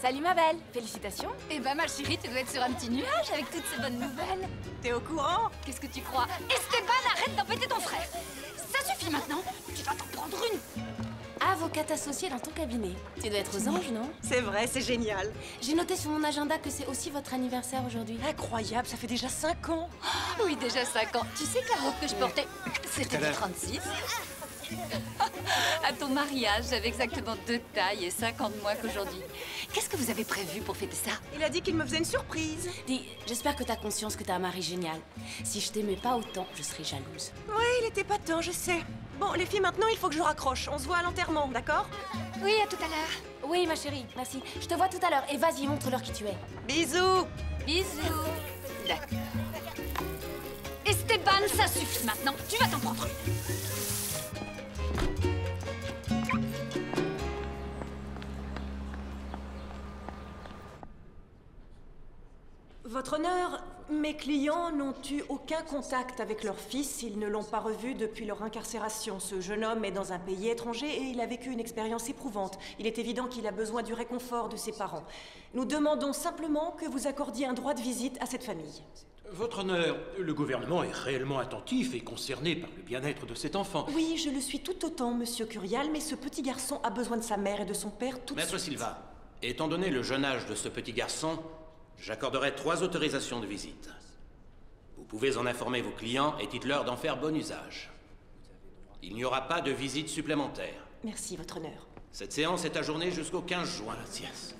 Salut ma belle, félicitations. Eh ben ma chérie, tu dois être sur un petit nuage avec toutes ces bonnes nouvelles. T'es au courant? Qu'est-ce que tu crois? Esteban, arrête d'embêter ton frère Ça suffit maintenant Tu vas t'en prendre une Avocate associée dans ton cabinet. Tu dois être aux anges, non? C'est vrai, c'est génial. J'ai noté sur mon agenda que c'est aussi votre anniversaire aujourd'hui. Incroyable, ça fait déjà 5 ans. Oui, déjà 5 ans. Tu sais que la robe que je portais, c'était du 36 À ton mariage, j'avais exactement deux tailles et 5 ans de moins qu'aujourd'hui. Qu'est-ce que vous avez prévu pour fêter ça? Il a dit qu'il me faisait une surprise. Dis, j'espère que t'as conscience que t'as un mari génial. Si je t'aimais pas autant, je serais jalouse. Oui, il était pas temps, je sais. Bon, les filles, maintenant, il faut que je raccroche. On se voit à l'enterrement, d'accord? Oui, à tout à l'heure. Oui, ma chérie, merci. Je te vois tout à l'heure et vas-y, montre-leur qui tu es. Bisous Bisous. D'accord. Esteban, ça suffit maintenant. Tu vas t'en prendre. Votre honneur, mes clients n'ont eu aucun contact avec leur fils. Ils ne l'ont pas revu depuis leur incarcération. Ce jeune homme est dans un pays étranger et il a vécu une expérience éprouvante. Il est évident qu'il a besoin du réconfort de ses parents. Nous demandons simplement que vous accordiez un droit de visite à cette famille. Votre honneur, le gouvernement est réellement attentif et concerné par le bien-être de cet enfant. Oui, je le suis tout autant, monsieur Curial, mais ce petit garçon a besoin de sa mère et de son père tout de Maître suite. Silva, étant donné le jeune âge de ce petit garçon, j'accorderai trois autorisations de visite. Vous pouvez en informer vos clients et dites-leur d'en faire bon usage. Il n'y aura pas de visite supplémentaire. Merci, votre honneur. Cette séance est ajournée jusqu'au 15 juin. Yes.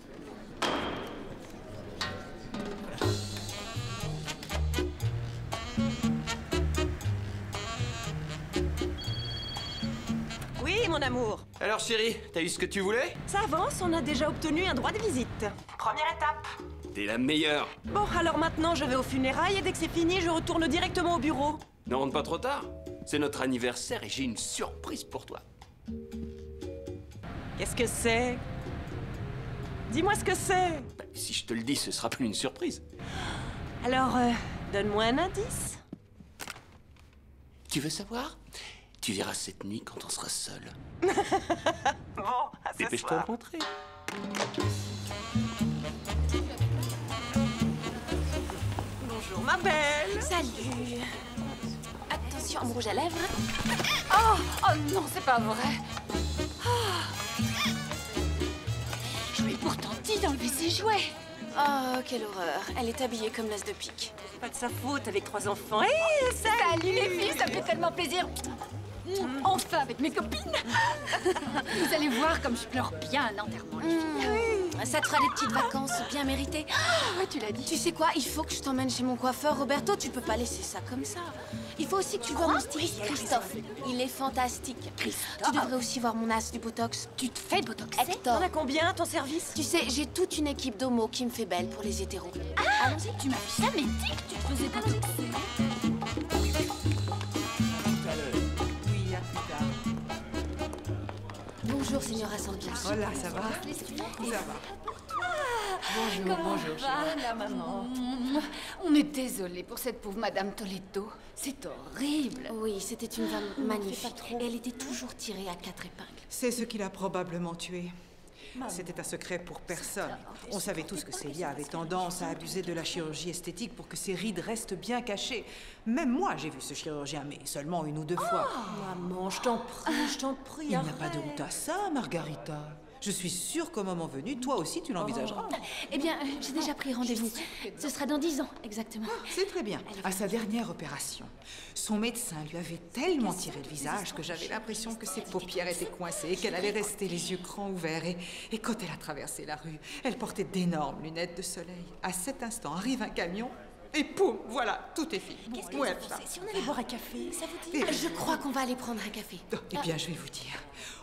Mon amour. Alors chérie, t'as eu ce que tu voulais? Ça avance, on a déjà obtenu un droit de visite. Première étape. T'es la meilleure Bon, alors maintenant, je vais aux funérailles et dès que c'est fini, je retourne directement au bureau. Ne rentre pas trop tard C'est notre anniversaire et j'ai une surprise pour toi. Qu'est-ce que c'est? Dis-moi ce que c'est. Bah, si je te le dis, ce sera plus une surprise. Alors, euh, donne-moi un indice. Tu veux savoir? Tu verras cette nuit quand on sera seul. Bon, à ce Dépêche-toi soir. de rentrer. Bonjour, ma belle. Salut. Attention, me rouge à lèvres. Oh, oh non, c'est pas vrai. Ah. Je lui ai pourtant dit d'enlever ses jouets. Oh, quelle horreur. Elle est habillée comme l'as de pique. Pas de sa faute avec trois enfants. Hé, salut Salut les filles, ça me fait tellement plaisir. Mmh, Enfin avec mes copines. Vous allez voir comme je pleure bien à l'enterrement, les filles. Ça te fera des petites vacances bien méritées. Ouais, tu l'as dit. Tu sais quoi Il faut que je t'emmène chez mon coiffeur, Roberto. Tu peux pas laisser ça comme ça. Il faut aussi que tu vois mon styliste Christophe. Il est fantastique. Tu devrais aussi voir mon as du Botox. Tu te fais botoxer? Hector. T'en as combien à ton service? Tu sais, j'ai toute une équipe d'homo qui me fait belle pour les hétéros. Allons-y, tu m'as vu ça, mais dis que tu te faisais botoxer. Bonjour, Signora Santos. Voilà, ça va Ça va. Bonjour, bonjour. la maman On est désolé pour cette pauvre Madame Toledo. C'est horrible. Oui, c'était une femme magnifique. Et elle était toujours tirée à quatre épingles. C'est ce qui l'a probablement tué. C'était un secret pour personne. On savait tous que Célia avait tendance à abuser de la chirurgie esthétique pour que ses rides restent bien cachées. Même moi, j'ai vu ce chirurgien, mais seulement une ou deux fois. Maman, je t'en prie, je t'en prie. Il n'y a pas de honte à ça, Margarita. Je suis sûre qu'au moment venu, toi aussi, tu l'envisageras. Eh bien, j'ai déjà pris rendez-vous. Ce sera dans dix ans, exactement. C'est très bien. À sa dernière opération, son médecin lui avait tellement tiré le visage que j'avais l'impression que ses paupières étaient coincées et qu'elle allait rester les yeux grands ouverts. Et, et quand elle a traversé la rue, elle portait d'énormes lunettes de soleil. À cet instant arrive un camion Et poum, voilà, tout est fini. Qu'est-ce que vous pensez Si on allait boire un café, ça vous dit Eh, Je crois qu'on va aller prendre un café. Eh bien, je vais vous dire.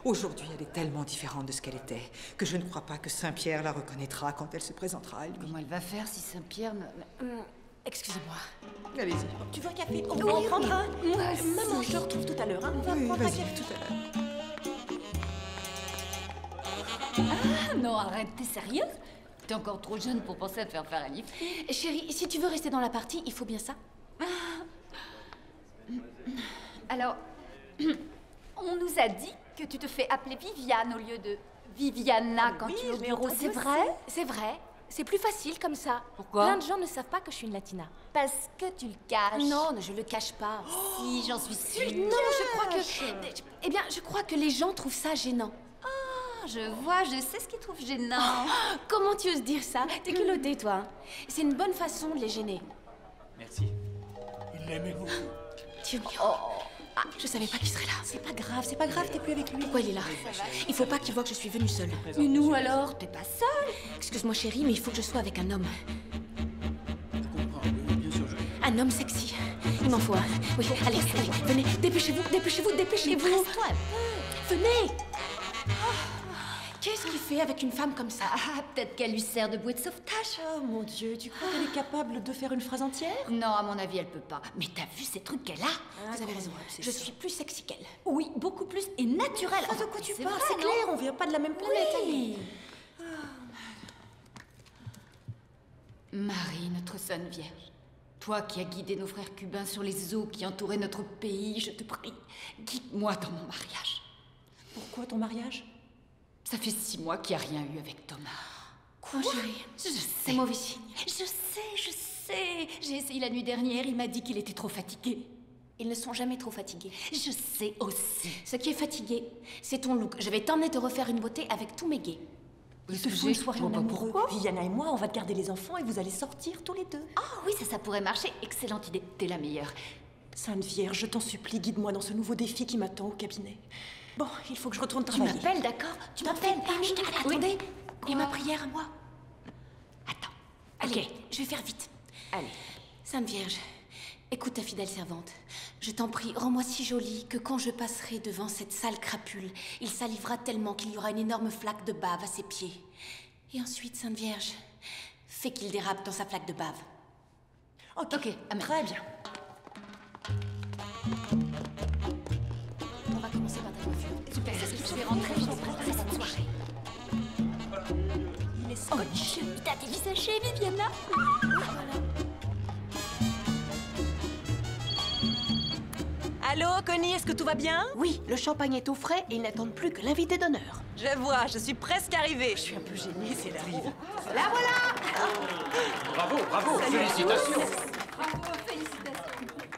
Aujourd'hui, elle est tellement différente de ce qu'elle était que je ne crois pas que Saint-Pierre la reconnaîtra quand elle se présentera à lui. Comment elle va faire si Saint-Pierre ne... Hum, Excusez-moi. Allez-y. Tu veux un café On va en prendre un Maman, je te retrouve tout à l'heure. hein. On va Oui, prendre un café. tout à l'heure. Ah non, arrête, t'es sérieuse T'es encore trop jeune pour penser à te faire faire un livre. Eh, Chérie, si tu veux rester dans la partie, il faut bien ça. Alors, on nous a dit que tu te fais appeler Viviane au lieu de Viviana quand oui, tu es au bureau, c'est vrai? C'est vrai. C'est plus facile comme ça. Pourquoi? Plein de gens ne savent pas que je suis une latina. Parce que tu le caches. Non, je le cache pas. Si, j'en suis sûre. Non, je crois que. Eh bien, je crois que les gens trouvent ça gênant. Ah, Je vois, je sais ce qu'ils trouvent gênant. Comment tu oses dire ça? T'es culotté, toi. hein. C'est une bonne façon de les gêner. Merci. Il l'aimait beaucoup. Dieu mio. Ah, je savais pas qu'il serait là. C'est pas grave, c'est pas grave, t'es plus avec lui. Pourquoi il est là? Il faut pas qu'il voit que je suis venue seule. Et nous alors, t'es pas seule? Excuse-moi, chérie, mais il faut que je sois avec un homme. Je comprends. Bien sûr, je... Un homme sexy. Il m'en faut un. Oui, allez, allez, venez, dépêchez-vous, dépêchez-vous, dépêchez-vous. Venez Qu'est-ce qu'il fait avec une femme comme ça? Ah, peut-être qu'elle lui sert de bouée de sauvetage. Oh mon Dieu, tu crois qu'elle est capable de faire une phrase entière? Non, à mon avis, elle peut pas. Mais t'as vu ces trucs qu'elle a? Vous avez raison, je suis plus sexy qu'elle. Oui, beaucoup plus et naturel. Ah, de quoi tu parles? C'est clair, on vient pas de la même planète, Ali. Marie, notre Sainte Vierge, toi qui as guidé nos frères cubains sur les eaux qui entouraient notre pays, je te prie, guide-moi dans mon mariage. Pourquoi ton mariage? Ça fait six mois qu'il n'y a rien eu avec Thomas. Quoi, chérie Je sais. C'est mauvais signe. Je sais, je sais. J'ai essayé la nuit dernière, il m'a dit qu'il était trop fatigué. Ils ne sont jamais trop fatigués. Je sais aussi. Ce qui est fatigué, c'est ton look. Je vais t'emmener te refaire une beauté avec tous mes gays. Il te faut une soirée en amoureux. Viviana et moi, on va te garder les enfants et vous allez sortir tous les deux. Ah oui, ça, ça pourrait marcher. Excellente idée. T'es la meilleure. Sainte Vierge, je t'en supplie, guide-moi dans ce nouveau défi qui m'attend au cabinet. Bon, il faut que je retourne Tu travailler. m'appelles, d'accord Tu m'appelles. Ah, Oui. Attendez Et ma prière à moi Attends. Allez, je vais faire vite. Allez. Sainte Vierge, écoute ta fidèle servante. Je t'en prie, rends-moi si jolie que quand je passerai devant cette sale crapule, il salivera tellement qu'il y aura une énorme flaque de bave à ses pieds. Et ensuite, Sainte Vierge, fais qu'il dérape dans sa flaque de bave. Ok, Ok, amen. très bien. Oh, je t'as dévisagé, Viviana. Allô, Connie, est-ce que tout va bien? Oui, le champagne est au frais et ils n'attendent plus que l'invité d'honneur. Je vois, je suis presque arrivée. Je suis un peu gênée, c'est la vie. Bravo, bravo, félicitations. Félicitations.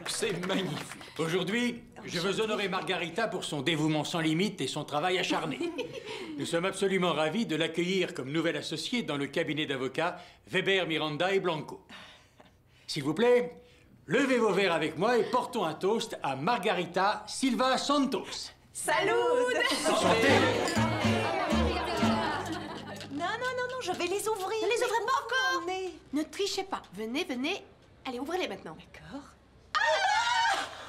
C'est magnifique. Aujourd'hui, je veux honorer Margarita pour son dévouement sans limite et son travail acharné. Nous sommes absolument ravis de l'accueillir comme nouvelle associée dans le cabinet d'avocats Weber, Miranda et Blanco. S'il vous plaît, levez vos verres avec moi et portons un toast à Margarita Silva Santos. Salut Santé Non, non, non, non, je vais les ouvrir. Ne les ouvrez pas encore Mais... Ne trichez pas. Venez, venez. Allez, ouvrez-les maintenant. D'accord.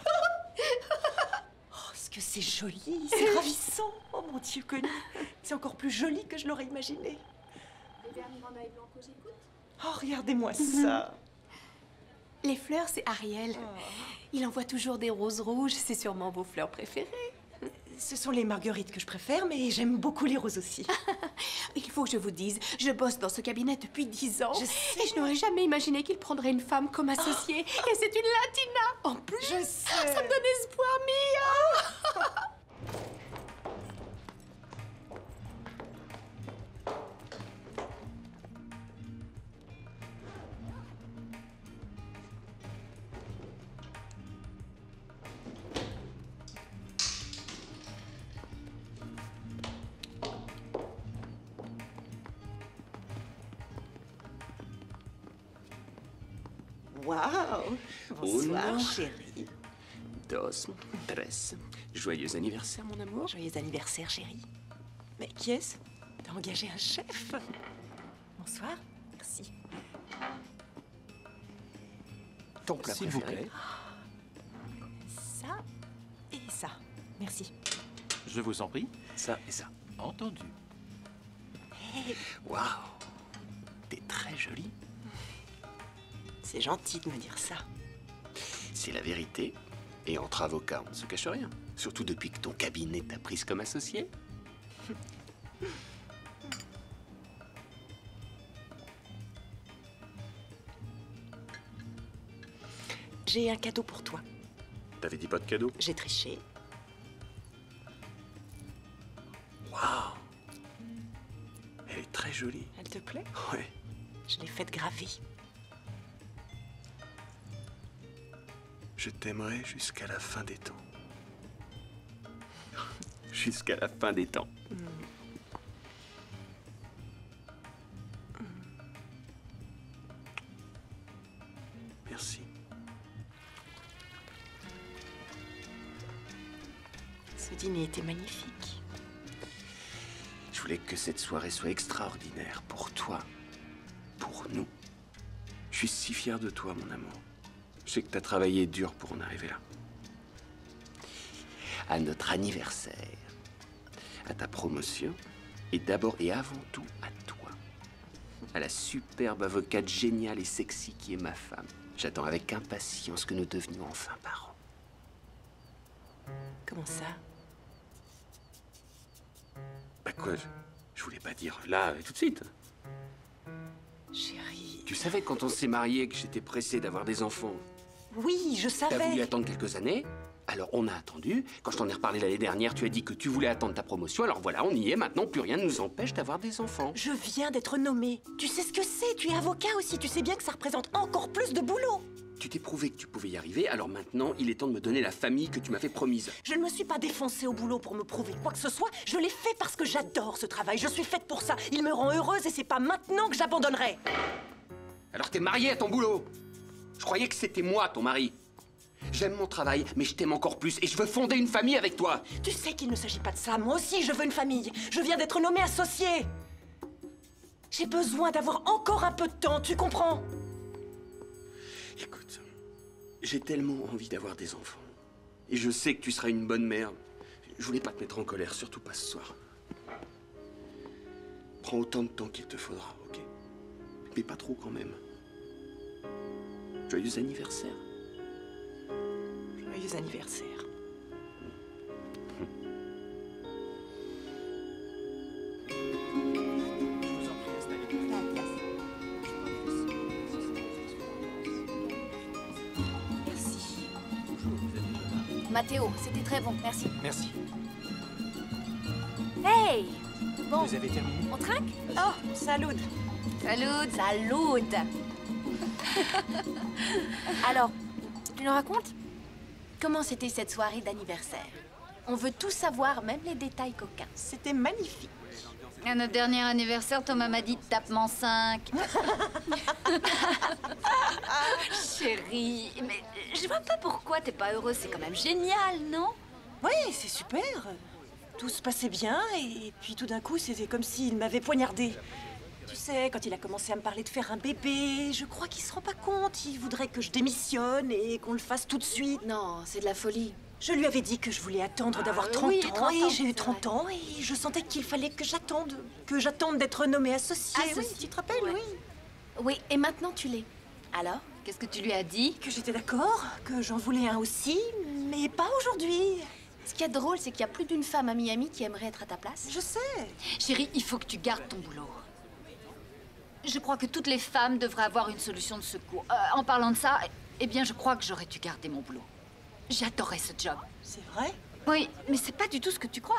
Ce que c'est joli, c'est ravissant. Oh mon Dieu, Connie, c'est encore plus joli que je l'aurais imaginé. Oh, regardez-moi ça. Les fleurs, c'est Ariel. Il envoie toujours des roses rouges. C'est sûrement vos fleurs préférées. Ce sont les marguerites que je préfère, mais j'aime beaucoup les roses aussi. Il faut que je vous dise, je bosse dans ce cabinet depuis dix ans. Je sais. Et je n'aurais jamais imaginé qu'il prendrait une femme comme associée. Et c'est une latina en plus. Je sais. Ça me donne espoir, Mia. Waouh chérie. Dos, tres. Joyeux anniversaire, mon amour. Joyeux anniversaire, chérie. Mais qui est-ce? T'as engagé un chef? Bonsoir. Merci. Ton plat S'il vous plaît. Ça et ça. Merci. Je vous en prie. Ça et ça. Entendu. Waouh T'es très jolie. C'est gentil de me dire ça. C'est la vérité. Et entre avocats, on ne se cache rien. Surtout depuis que ton cabinet t'a prise comme associé. J'ai un cadeau pour toi. T'avais dit pas de cadeau? J'ai triché. Waouh Elle est très jolie. Elle te plaît? Ouais. Je l'ai faite graver. Je t'aimerai jusqu'à la fin des temps. jusqu'à la fin des temps. Merci. Ce dîner était magnifique. Je voulais que cette soirée soit extraordinaire pour toi, pour nous. Je suis si fier de toi, mon amour. Je sais que t'as travaillé dur pour en arriver là. À notre anniversaire, à ta promotion, et d'abord et avant tout à toi. À la superbe avocate géniale et sexy qui est ma femme. J'attends avec impatience que nous devenions enfin parents. Comment ça? Bah quoi, je, je voulais pas dire là et tout de suite. Chérie. Tu savais quand on s'est mariés que j'étais pressé d'avoir des enfants? Oui, je T'as voulu savais. attendre quelques années alors on a attendu. Quand je t'en ai reparlé l'année dernière, tu as dit que tu voulais attendre ta promotion. Alors voilà, on y est. Maintenant, plus rien ne nous empêche d'avoir des enfants. Je viens d'être nommée. Tu sais ce que c'est, tu es avocat aussi. Tu sais bien que ça représente encore plus de boulot. Tu t'es prouvé que tu pouvais y arriver. Alors maintenant, il est temps de me donner la famille que tu m'avais promise. Je ne me suis pas défoncée au boulot pour me prouver quoi que ce soit. Je l'ai fait parce que j'adore ce travail. Je suis faite pour ça. Il me rend heureuse et c'est pas maintenant que j'abandonnerai. Alors t'es mariée à ton boulot? Je croyais que c'était moi, ton mari. J'aime mon travail, mais je t'aime encore plus et je veux fonder une famille avec toi. Tu sais qu'il ne s'agit pas de ça. Moi aussi, je veux une famille. Je viens d'être nommée associée. J'ai besoin d'avoir encore un peu de temps, tu comprends? Écoute, j'ai tellement envie d'avoir des enfants. Et je sais que tu seras une bonne mère. Je voulais pas te mettre en colère, surtout pas ce soir. Prends autant de temps qu'il te faudra, ok? Mais pas trop quand même. Joyeux anniversaire. Joyeux anniversaire. Merci. Mathéo, c'était très bon, merci. Merci. Hey Bon, Vous avez terminé? On trinque? Oh, salut. Salut Salut Alors, tu nous racontes Comment c'était cette soirée d'anniversaire? On veut tout savoir, même les détails coquins. C'était magnifique. À notre dernier anniversaire, Thomas m'a dit tapement 5. Chérie, mais je vois pas pourquoi t'es pas heureuse. C'est quand même génial, non? Oui, c'est super. Tout se passait bien et puis tout d'un coup, c'était comme s'il m'avait poignardé. Tu sais, quand il a commencé à me parler de faire un bébé, je crois qu'il se rend pas compte. Il voudrait que je démissionne et qu'on le fasse tout de suite. Non, c'est de la folie. Je lui avais dit que je voulais attendre d'avoir euh, 30 oui, ans 30 et j'ai eu c'est 30 vrai. ans et je sentais qu'il fallait que j'attende, que j'attende d'être nommée associée. Associée, Oui, tu te rappelles, ouais. oui. Oui, et maintenant tu l'es. Alors? Qu'est-ce que tu lui as dit? Que j'étais d'accord, que j'en voulais un aussi, mais pas aujourd'hui. Ce qui est drôle, c'est qu'il y a plus d'une femme à Miami qui aimerait être à ta place. Je sais. Chérie, il faut que tu gardes ton boulot. Je crois que toutes les femmes devraient avoir une solution de secours. Euh, en parlant de ça, eh bien, je crois que j'aurais dû garder mon boulot. J'adorais ce job. C'est vrai? Oui, mais c'est pas du tout ce que tu crois.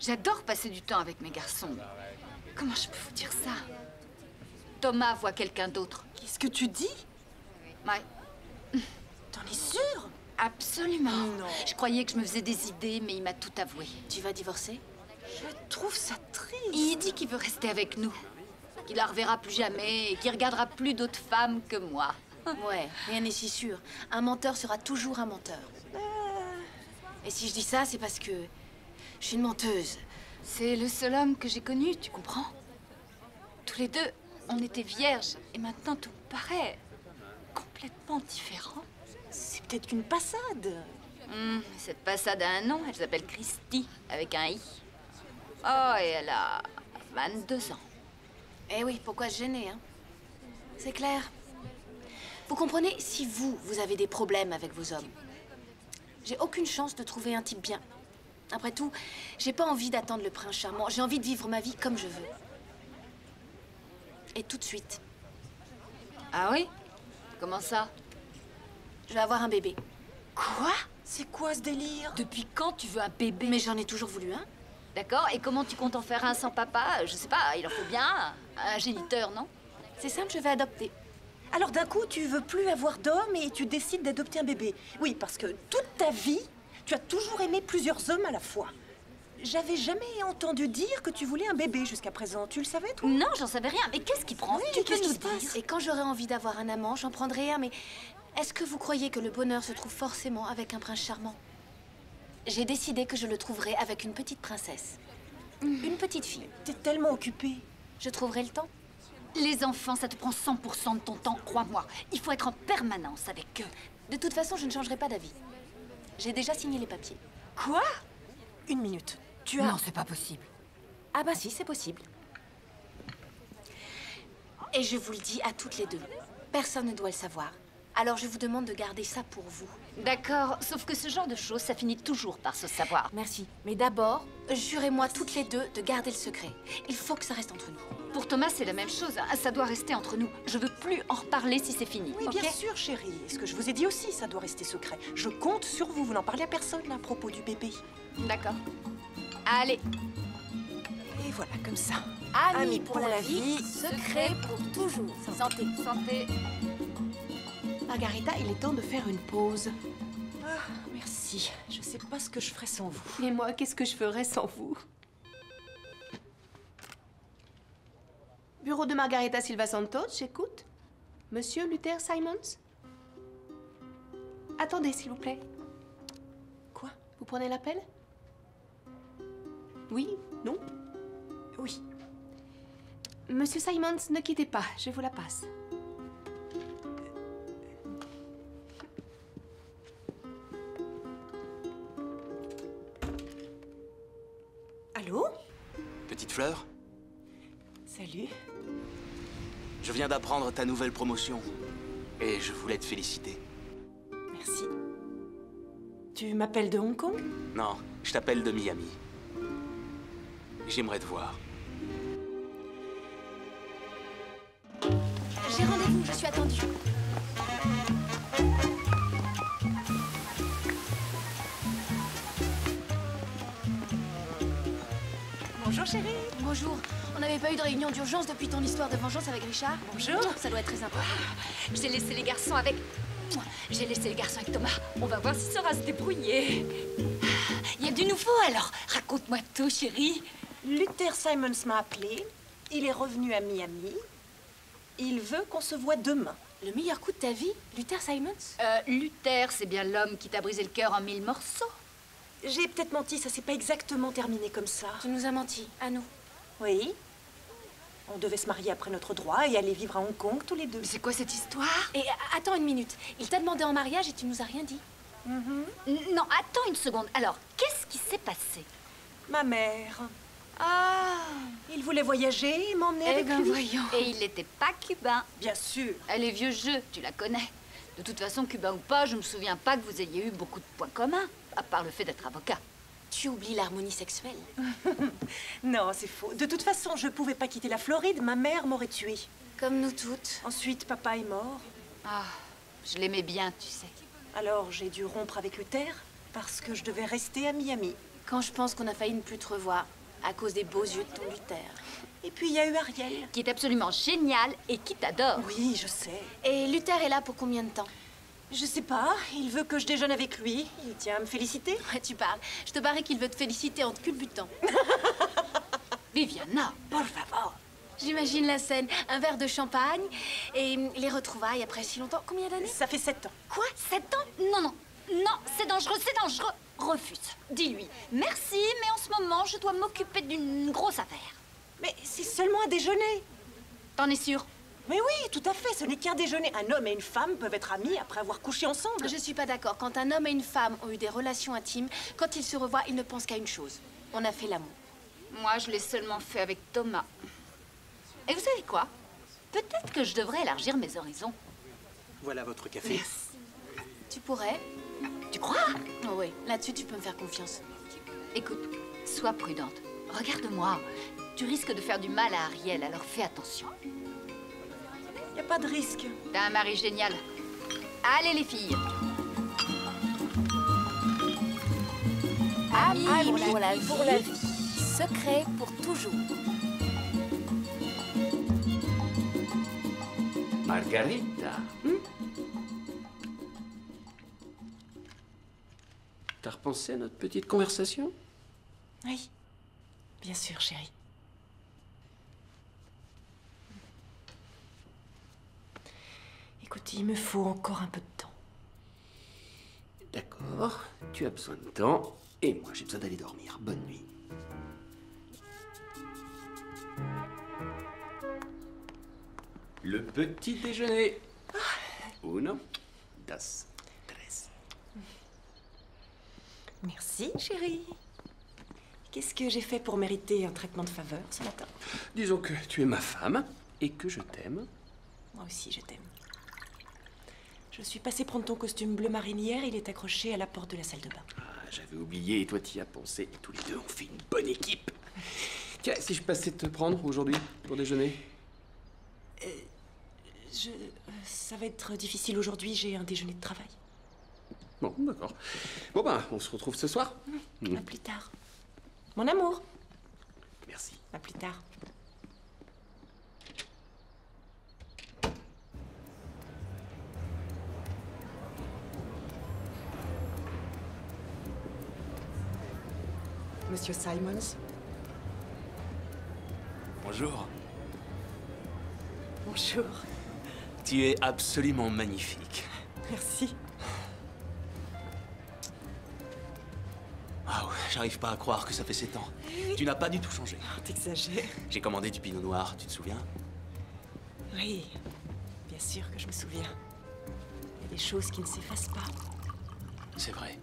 J'adore passer du temps avec mes garçons. Comment je peux vous dire ça? Thomas voit quelqu'un d'autre. Qu'est-ce que tu dis? Ouais, T'en es sûre absolument. Non. Je croyais que je me faisais des idées, mais il m'a tout avoué. Tu vas divorcer? Je trouve ça triste. Il dit qu'il veut rester avec nous, qu'il la reverra plus jamais et qu'il regardera plus d'autres femmes que moi. Ouais, rien n'est si sûr. Un menteur sera toujours un menteur. Et si je dis ça, c'est parce que je suis une menteuse. C'est le seul homme que j'ai connu, tu comprends? Tous les deux, on était vierges et maintenant tout paraît. complètement différent. C'est peut-être une passade. Hmm, cette passade a un nom, elle s'appelle Christy, avec un I. Oh, et elle a 22 ans. Eh oui, pourquoi se gêner, hein? C'est clair. Vous comprenez, si vous, vous avez des problèmes avec vos hommes, j'ai aucune chance de trouver un type bien. Après tout, j'ai pas envie d'attendre le prince charmant. J'ai envie de vivre ma vie comme je veux. Et tout de suite. Ah oui? Comment ça? Je vais avoir un bébé. Quoi? C'est quoi ce délire? Depuis quand tu veux un bébé? Mais j'en ai toujours voulu un. D'accord, et comment tu comptes en faire un sans papa? Je sais pas, il en faut bien un, géniteur, non? C'est simple, je vais adopter. Alors d'un coup, tu veux plus avoir d'homme et tu décides d'adopter un bébé. Oui, parce que toute ta vie, tu as toujours aimé plusieurs hommes à la fois. J'avais jamais entendu dire que tu voulais un bébé jusqu'à présent. Tu le savais, toi? Non, j'en savais rien, mais qu'est-ce qui prend? Oui, Tu peux nous dire? Et quand j'aurai envie d'avoir un amant, j'en prendrai un, mais est-ce que vous croyez que le bonheur se trouve forcément avec un prince charmant? J'ai décidé que je le trouverais avec une petite princesse. Une petite fille. T'es tellement occupée. Je trouverai le temps. Les enfants, ça te prend 100% de ton temps, crois-moi. Il faut être en permanence avec eux. De toute façon, je ne changerai pas d'avis. J'ai déjà signé les papiers. Quoi? Une minute. Tu as... Non, c'est pas possible. Ah bah si, c'est possible. Et je vous le dis à toutes les deux. Personne ne doit le savoir. Alors je vous demande de garder ça pour vous. D'accord, sauf que ce genre de choses, ça finit toujours par se savoir. Merci. Mais d'abord, jurez-moi toutes les deux de garder le secret. Il faut que ça reste entre nous. Pour Thomas, c'est la même chose. hein. Ça doit rester entre nous. Je veux plus en reparler si c'est fini. Oui, bien sûr, chérie. Ce que je vous ai dit aussi, ça doit rester secret. Je compte sur vous. Vous n'en parlez à personne à propos du bébé. D'accord. Allez, Et voilà, comme ça. Amis, pour, la vie, secret pour toujours. Santé. santé. Margarita, il est temps de faire une pause. Ah, merci. Je sais pas ce que je ferais sans vous. Et moi, qu'est-ce que je ferais sans vous? Bureau de Margarita Silva Santos, j'écoute. Monsieur Luther Simons? Attendez, s'il vous plaît. Quoi? Vous prenez l'appel? Oui Non? Oui. Monsieur Simons, ne quittez pas, je vous la passe. Allô Petite fleur, Salut. je viens d'apprendre ta nouvelle promotion. Et je voulais te féliciter. Merci. Tu m'appelles de Hong Kong Non, je t'appelle de Miami. J'aimerais te voir. J'ai rendez-vous, je suis attendue. Bonjour, chérie. Bonjour, on n'avait pas eu de réunion d'urgence depuis ton histoire de vengeance avec Richard Bonjour. Ça doit être très sympa. J'ai laissé les garçons avec... J'ai laissé les garçons avec Thomas. On va voir s'il saura se débrouiller. Il y a du nouveau alors. Raconte-moi tout, chérie. Luther Simons m'a appelé. Il est revenu à Miami. Il veut qu'on se voit demain. Le meilleur coup de ta vie, Luther Simons? Euh, Luther, c'est bien l'homme qui t'a brisé le cœur en mille morceaux. J'ai peut-être menti, ça s'est pas exactement terminé comme ça. Tu nous as menti, à nous. Oui. On devait se marier après notre droit et aller vivre à Hong Kong tous les deux. Mais c'est quoi cette histoire? Et attends une minute, il t'a demandé en mariage et tu nous as rien dit. N- Non, attends une seconde. Alors, qu'est-ce qui s'est passé? Ma mère. Ah Il voulait voyager et m'emmener Eh avec ben lui. voyons. Et il n'était pas cubain. Bien sûr. Elle est vieux jeu, tu la connais. De toute façon, cubain ou pas, je me souviens pas que vous ayez eu beaucoup de points communs, à part le fait d'être avocat. Tu oublies l'harmonie sexuelle. Non, c'est faux. De toute façon, je pouvais pas quitter la Floride. Ma mère m'aurait tuée. Comme nous toutes. Ensuite, papa est mort. Ah, je l'aimais bien, tu sais. Alors, j'ai dû rompre avec Luther parce que je devais rester à Miami. Quand je pense qu'on a failli ne plus te revoir à cause des beaux yeux de ton Luther. Et puis, il y a eu Ariel. Qui est absolument génial et qui t'adore. Oui, je sais. Et Luther est là pour combien de temps? Je sais pas. Il veut que je déjeune avec lui. Il tient à me féliciter. Ouais, tu parles. Je te parie qu'il veut te féliciter en te culbutant. Viviana, por favor. J'imagine la scène. Un verre de champagne et hum, les retrouvailles après si longtemps. Combien d'années? Ça fait sept ans. Quoi? Sept ans? Non, non. Non, c'est dangereux, c'est dangereux. Refuse. Dis-lui. Merci, mais en ce moment, je dois m'occuper d'une grosse affaire. Mais c'est seulement un déjeuner. T'en es sûr Mais oui, tout à fait. Ce n'est qu'un déjeuner. Un homme et une femme peuvent être amis après avoir couché ensemble. Je suis pas d'accord. Quand un homme et une femme ont eu des relations intimes, quand ils se revoient, ils ne pensent qu'à une chose. On a fait l'amour. Moi, je l'ai seulement fait avec Thomas. Et vous savez quoi? Peut-être que je devrais élargir mes horizons. Voilà votre café. Tu pourrais Tu crois? Oh oui, là-dessus, tu peux me faire confiance. Écoute, sois prudente. Regarde-moi. Tu risques de faire du mal à Ariel, alors fais attention. Y a pas de risque. T'as un mari génial. Allez les filles. Amis Ah, pour la pour la vie. vie, pour la vie. Secret pour toujours. Margarita. hmm? T'as repensé à notre petite conversation? Oui. Bien sûr, chérie. Écoute, il me faut encore un peu de temps. D'accord, tu as besoin de temps, et moi j'ai besoin d'aller dormir. Bonne nuit. Le petit déjeuner. Uno, dos, tres. Merci, chérie. Qu'est-ce que j'ai fait pour mériter un traitement de faveur ce matin? Disons que tu es ma femme et que je t'aime. Moi aussi, je t'aime. Je suis passée prendre ton costume bleu marine hier. Il est accroché à la porte de la salle de bain. Ah, j'avais oublié, et toi t'y as pensé. Et tous les deux, on fait une bonne équipe. Tiens, si je passais te prendre aujourd'hui pour déjeuner Je... euh, Ça va être difficile aujourd'hui. J'ai un déjeuner de travail. Bon, d'accord. Bon ben, on se retrouve ce soir. À plus tard. Mon amour. Merci. À plus tard. Monsieur Simons, Bonjour. bonjour. Tu es absolument magnifique. Merci. Waouh, j'arrive pas à croire que ça fait 7 ans. Tu n'as pas du tout changé. T'exagères. J'ai commandé du pinot noir, tu te souviens? Oui, bien sûr que je me souviens. Il y a des choses qui ne s'effacent pas. C'est vrai.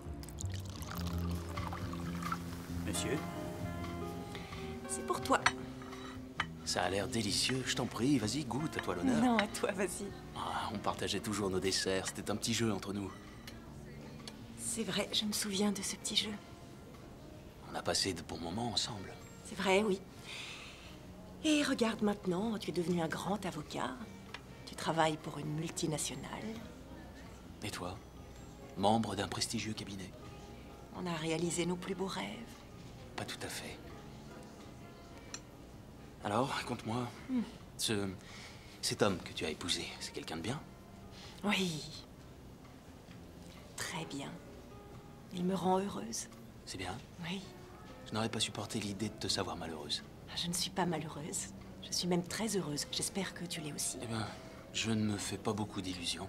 Monsieur, C'est pour toi. ça a l'air délicieux. Je t'en prie, vas-y, goûte, à toi l'honneur. Non, à toi, vas-y. Ah, on partageait toujours nos desserts, c'était un petit jeu entre nous. C'est vrai, je me souviens de ce petit jeu. On a passé de bons moments ensemble. C'est vrai, oui. Et regarde maintenant, tu es devenu un grand avocat. Tu travailles pour une multinationale. Et toi Membre d'un prestigieux cabinet On a réalisé nos plus beaux rêves. Pas tout à fait. Alors, raconte-moi. Ce. Cet homme que tu as épousé, c'est quelqu'un de bien? Oui. Très bien. Il me rend heureuse. C'est bien? Oui. Je n'aurais pas supporté l'idée de te savoir malheureuse. Je ne suis pas malheureuse. Je suis même très heureuse. J'espère que tu l'es aussi. Eh bien, je ne me fais pas beaucoup d'illusions.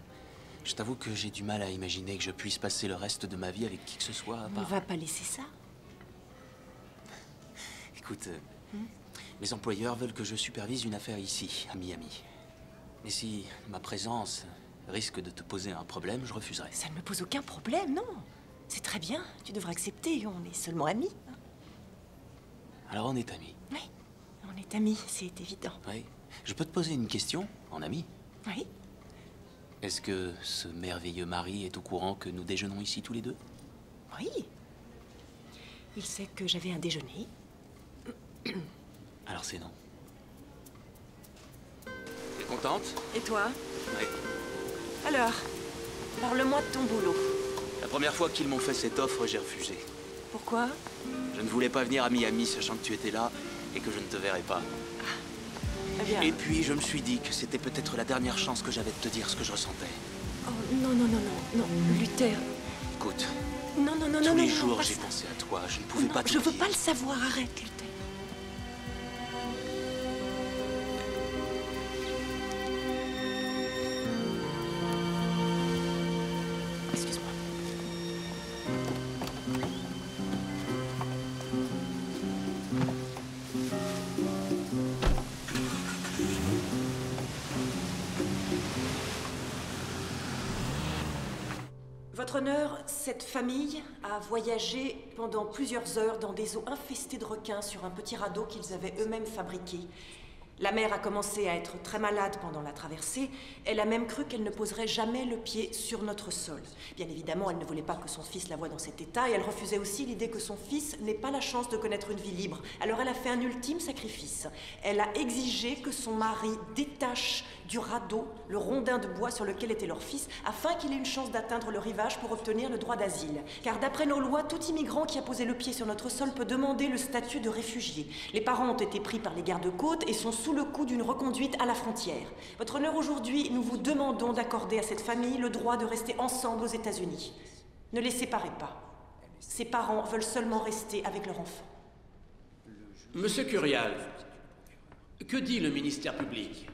Je t'avoue que j'ai du mal à imaginer que je puisse passer le reste de ma vie avec qui que ce soit à On ne part... va pas laisser ça. Écoute, euh, mes employeurs veulent que je supervise une affaire ici, à Miami. Mais si ma présence risque de te poser un problème, je refuserai. Ça ne me pose aucun problème, non. C'est très bien. Tu devrais accepter. On est seulement amis. Alors on est amis. Oui. On est amis, c'est évident. Oui. Je peux te poser une question, en ami? Oui. Est-ce que ce merveilleux mari est au courant que nous déjeunons ici tous les deux? Oui. Il sait que j'avais un déjeuner. T'es contente Et toi Oui. Alors, parle-moi de ton boulot. La première fois qu'ils m'ont fait cette offre, j'ai refusé. Pourquoi Je ne voulais pas venir à Miami sachant que tu étais là et que je ne te verrais pas. Eh bien. Et puis je me suis dit que c'était peut-être la dernière chance que j'avais de te dire ce que je ressentais. Oh, non, non, non, non, non, Luther. Écoute, Non, non, non, tous non, les non, jours j'ai pensé à toi, je ne pouvais Non, pas te Je veux pas le savoir, arrête, cette famille a voyagé pendant plusieurs heures dans des eaux infestées de requins sur un petit radeau qu'ils avaient eux-mêmes fabriqué. La mère a commencé à être très malade pendant la traversée. Elle a même cru qu'elle ne poserait jamais le pied sur notre sol. Bien évidemment, elle ne voulait pas que son fils la voie dans cet état et elle refusait aussi l'idée que son fils n'ait pas la chance de connaître une vie libre. Alors elle a fait un ultime sacrifice. Elle a exigé que son mari détache du radeau le rondin de bois sur lequel était leur fils afin qu'il ait une chance d'atteindre le rivage pour obtenir le droit d'asile. Car d'après nos lois, tout immigrant qui a posé le pied sur notre sol peut demander le statut de réfugié. Les parents ont été pris par les gardes-côtes et sont sous le coup d'une reconduite à la frontière. Votre honneur, aujourd'hui, nous vous demandons d'accorder à cette famille le droit de rester ensemble aux États-Unis. Ne les séparez pas. Ces parents veulent seulement rester avec leur enfant. Monsieur Curial, que dit le ministère public?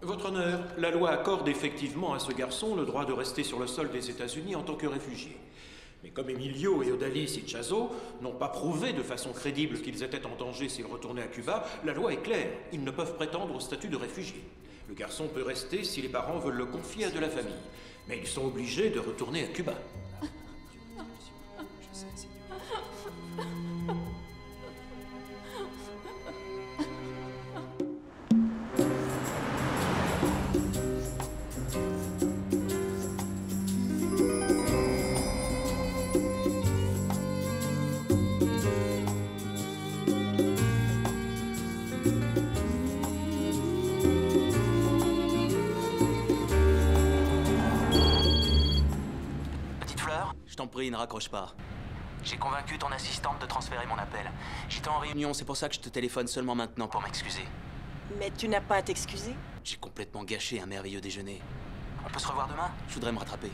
Votre honneur, la loi accorde effectivement à ce garçon le droit de rester sur le sol des États-Unis en tant que réfugié. Mais comme Emilio et Odalis Ichazo n'ont pas prouvé de façon crédible qu'ils étaient en danger s'ils retournaient à Cuba, la loi est claire. Ils ne peuvent prétendre au statut de réfugié. Le garçon peut rester si les parents veulent le confier à de la famille. Mais ils sont obligés de retourner à Cuba. T'en prie, ne raccroche pas. J'ai convaincu ton assistante de transférer mon appel. J'étais en réunion, c'est pour ça que je te téléphone seulement maintenant pour m'excuser. Mais tu n'as pas à t'excuser? J'ai complètement gâché un merveilleux déjeuner. On peut se revoir demain? Je voudrais me rattraper.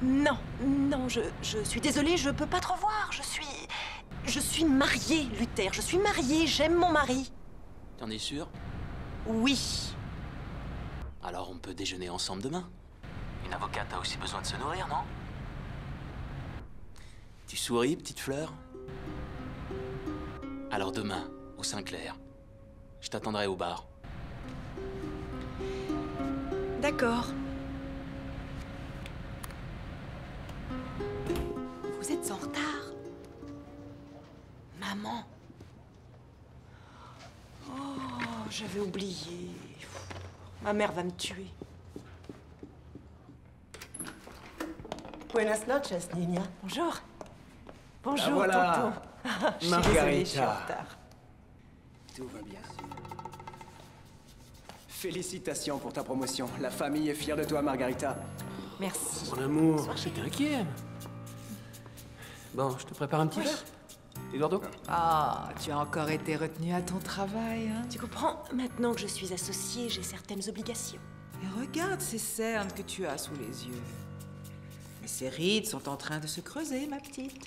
Non, non, je, je suis désolée, je peux pas te revoir. Je suis. Je suis mariée, Luther. Je suis mariée, j'aime mon mari. T'en es sûr Oui. Alors on peut déjeuner ensemble demain. Une avocate a aussi besoin de se nourrir, non? Tu souris, petite fleur? Alors demain, au Saint-Clair. Je t'attendrai au bar. D'accord. Vous êtes en retard. Maman. Oh, j'avais oublié. Ma mère va me tuer. Buenas noches, niña. Bonjour. Bonjour, Ah, voilà. tonton. Je suis Margarita. désolée, je suis en retard. Tout va bien. Félicitations pour ta promotion. La famille est fière de toi, Margarita. Merci. Mon amour, j'étais inquiet. Bon, je te prépare un petit verre. Eduardo Ah, tu as encore été retenu à ton travail, hein Tu comprends Maintenant que je suis associée, j'ai certaines obligations. Et regarde ces cernes que tu as sous les yeux. Mais ces rides sont en train de se creuser, ma petite.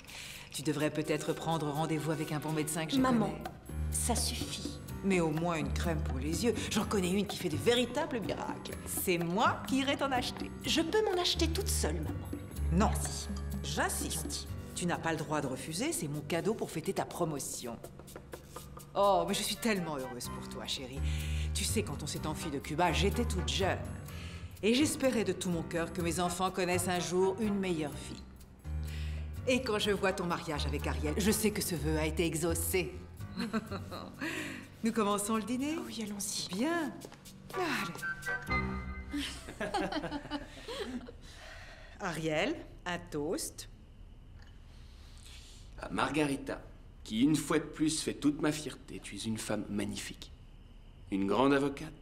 Tu devrais peut-être prendre rendez-vous avec un bon médecin que je Maman, connais. ça suffit. Mais au moins une crème pour les yeux. J'en connais une qui fait de véritables miracles. C'est moi qui irai t'en acheter. Je peux m'en acheter toute seule, maman. Non, j'insiste. Tu n'as pas le droit de refuser, c'est mon cadeau pour fêter ta promotion. Oh, mais je suis tellement heureuse pour toi, chérie. Tu sais, quand on s'est enfui de Cuba, j'étais toute jeune. Et j'espérais de tout mon cœur que mes enfants connaissent un jour une meilleure vie. Et quand je vois ton mariage avec Ariel, je sais que ce vœu a été exaucé. Nous commençons le dîner Oui, allons-y. Bien. Allez. Ariel, un toast. À Margarita, qui une fois de plus fait toute ma fierté. Tu es une femme magnifique. Une grande avocate.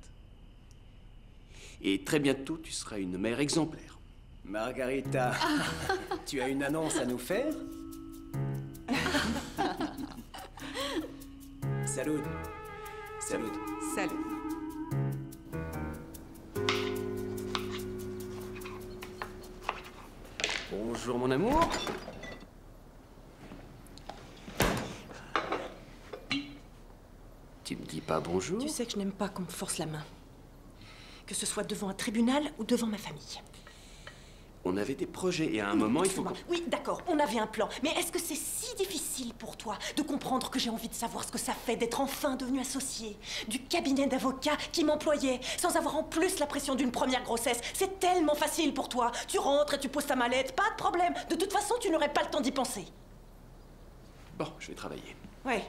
Et très bientôt, tu seras une mère exemplaire. Margarita, tu as une annonce à nous faire Salut. Salut. Salut. Bonjour, mon amour. Tu me dis pas bonjour Tu sais que je n'aime pas qu'on me force la main. Que ce soit devant un tribunal ou devant ma famille. On avait des projets et à un moment, il faut. Oui, d'accord, on avait un plan. Mais est-ce que c'est si difficile pour toi de comprendre que j'ai envie de savoir ce que ça fait d'être enfin devenu associé du cabinet d'avocats qui m'employait, sans avoir en plus la pression d'une première grossesse? C'est tellement facile pour toi. Tu rentres et tu poses ta mallette, pas de problème. De toute façon, tu n'aurais pas le temps d'y penser. Bon, je vais travailler. Ouais.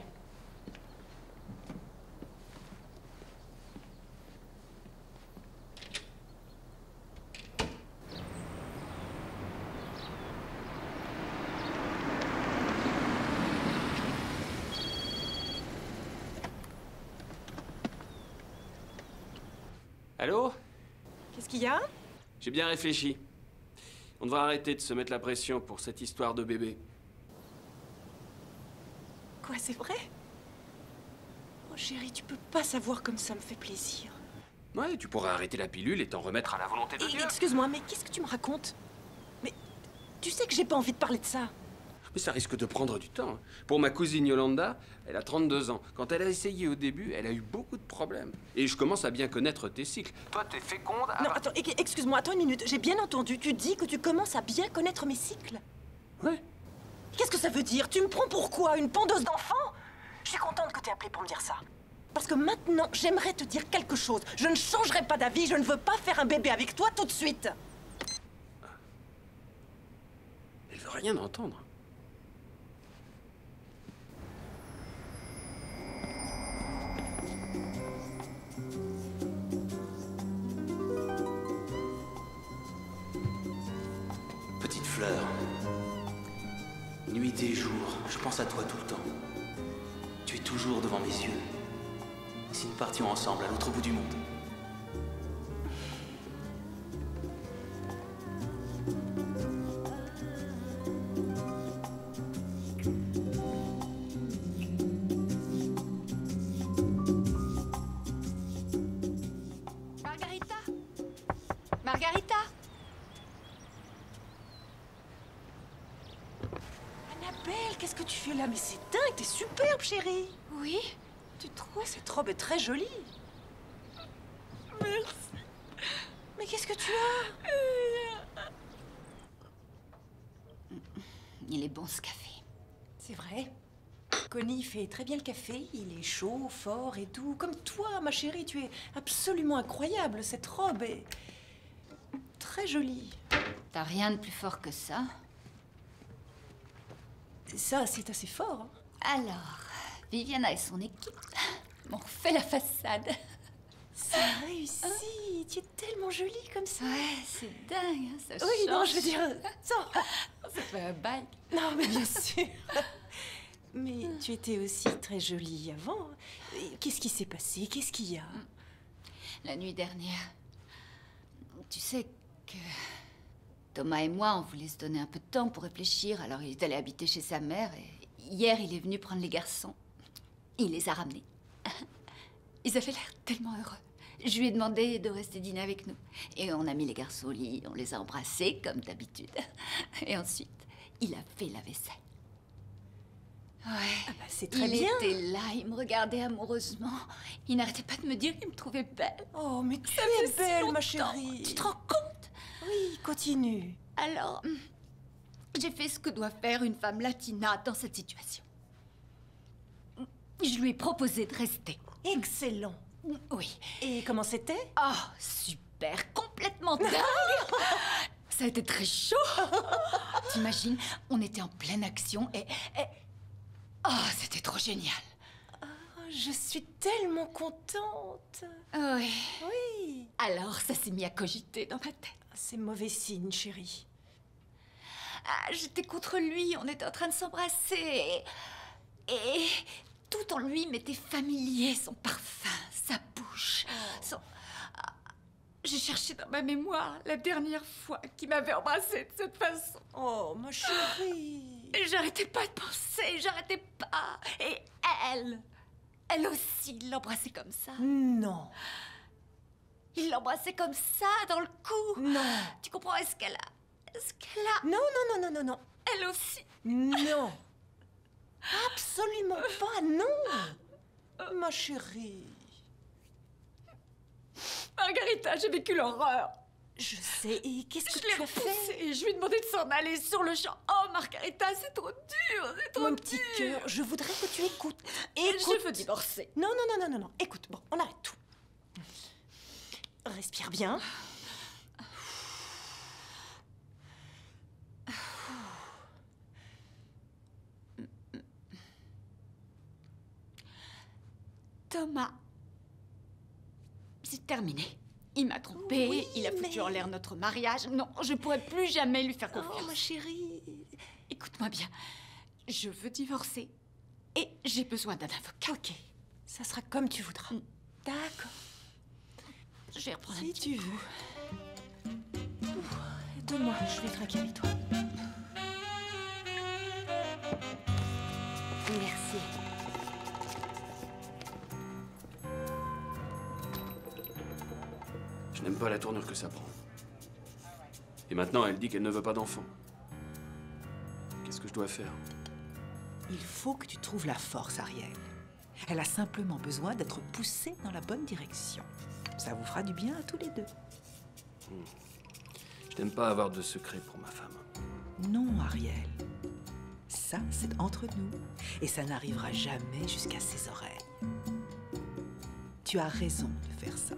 Allô J'ai bien réfléchi. On devrait arrêter de se mettre la pression pour cette histoire de bébé. Quoi, c'est vrai? Oh chérie, tu peux pas savoir comme ça me fait plaisir. Ouais, tu pourrais arrêter la pilule et t'en remettre à la volonté de Dieu. Excuse-moi, mais qu'est-ce que tu me racontes? Mais tu sais que j'ai pas envie de parler de ça. Mais ça risque de prendre du temps. Pour ma cousine Yolanda, elle a 32 ans. Quand elle a essayé au début, elle a eu beaucoup de problèmes. Et je commence à bien connaître tes cycles. Toi, t'es féconde à... Non, attends, excuse-moi, attends une minute. J'ai bien entendu. Tu dis que tu commences à bien connaître mes cycles. Ouais. Qu'est-ce que ça veut dire? Tu me prends pour quoi? Une pendeuse d'enfant? Je suis contente que tu aies appelé pour me dire ça. Parce que maintenant, j'aimerais te dire quelque chose. Je ne changerai pas d'avis. Je ne veux pas faire un bébé avec toi tout de suite. Elle veut rien entendre. Nuit et jour, je pense à toi tout le temps. Tu es toujours devant mes yeux. Si nous partions ensemble à l'autre bout du monde Trouves cette robe est très jolie Merci. Mais qu'est-ce que tu as Il est bon ce café. C'est vrai. Connie fait très bien le café, il est chaud, fort et tout. Comme toi, ma chérie, tu es absolument incroyable. Cette robe est très jolie. T'as rien de plus fort que ça Ça, c'est assez fort. hein. Alors, Viviana et son équipe m'ont refait la façade. Ça a réussi. Tu es tellement jolie comme ça. Ouais, c'est dingue, hein, ça Oui, non, je veux dire, ça. Ça fait un bail. Non, mais bien sûr. Mais tu étais aussi très jolie avant. Qu'est-ce qui s'est passé? Qu'est-ce qu'il y a? La nuit dernière, tu sais que Thomas et moi, on voulait se donner un peu de temps pour réfléchir, alors il est allé habiter chez sa mère et hier, il est venu prendre les garçons. Il les a ramenés. Ils avaient l'air tellement heureux. Je lui ai demandé de rester dîner avec nous. Et on a mis les garçons au lit, on les a embrassés comme d'habitude. Et ensuite, il a fait la vaisselle. Ouais. Ah bah, c'est très il bien. était là, il me regardait amoureusement. Il n'arrêtait pas de me dire qu'il me trouvait belle. Oh, mais tu Ça es fait si belle, ma chérie. Tu te rends compte? Oui, continue. Alors, j'ai fait ce que doit faire une femme latina dans cette situation. Je lui ai proposé de rester. Excellent. Oui. Et comment c'était? Oh, super, complètement dingue Ça a été très chaud T'imagines, on était en pleine action et... et... Oh, c'était trop génial Oh, Je suis tellement contente. Oui. Oui. Alors, ça s'est mis à cogiter dans ma tête. C'est mauvais signe, chérie. Ah, J'étais contre lui, on était en train de s'embrasser. Et, et tout en lui m'était familier, son parfum, sa bouche, son... Ah, J'ai cherché dans ma mémoire la dernière fois qu'il m'avait embrassée de cette façon. Oh, ma chérie. Et j'arrêtais pas de penser, j'arrêtais pas. Et elle, elle aussi l'embrassait comme ça. Non. Il l'embrassait comme ça, dans le cou. Non. Tu comprends Est-ce qu'elle a... Est-ce qu'elle a... Non, non, non, non, non, non. Elle aussi. Non. Absolument pas, non. Ma chérie. Margarita, j'ai vécu l'horreur. Je sais, et qu'est-ce que Je tu as fait et je lui ai demandé de s'en aller sur le champ. Oh, Margarita, c'est trop dur, c'est trop Mon petit dur. cœur, je voudrais que tu écoutes. Et Écoute. Je veux divorcer. Non, non, non, non, non, non. Écoute, bon, on arrête tout. Respire bien. Thomas, c'est terminé. Il m'a trompé, Oui, il notre mariage. Non, je pourrais plus jamais lui faire confiance. Oh, ma chérie. Écoute-moi bien, je veux divorcer et j'ai besoin d'un avocat. Ok, ça sera comme tu voudras. D'accord. Je vais reprendre un Si petit tu veux. Donne-moi, je vais traquer avec toi. Merci. Je n'aime pas la tournure que ça prend. Et maintenant, elle dit qu'elle ne veut pas d'enfant. Qu'est-ce que je dois faire? Il faut que tu trouves la force, Ariel. Elle a simplement besoin d'être poussée dans la bonne direction. Ça vous fera du bien à tous les deux. Je n'aime pas avoir de secret pour ma femme. Non, Ariel. Ça, c'est entre nous. Et ça n'arrivera jamais jusqu'à ses oreilles. Tu as raison de faire ça.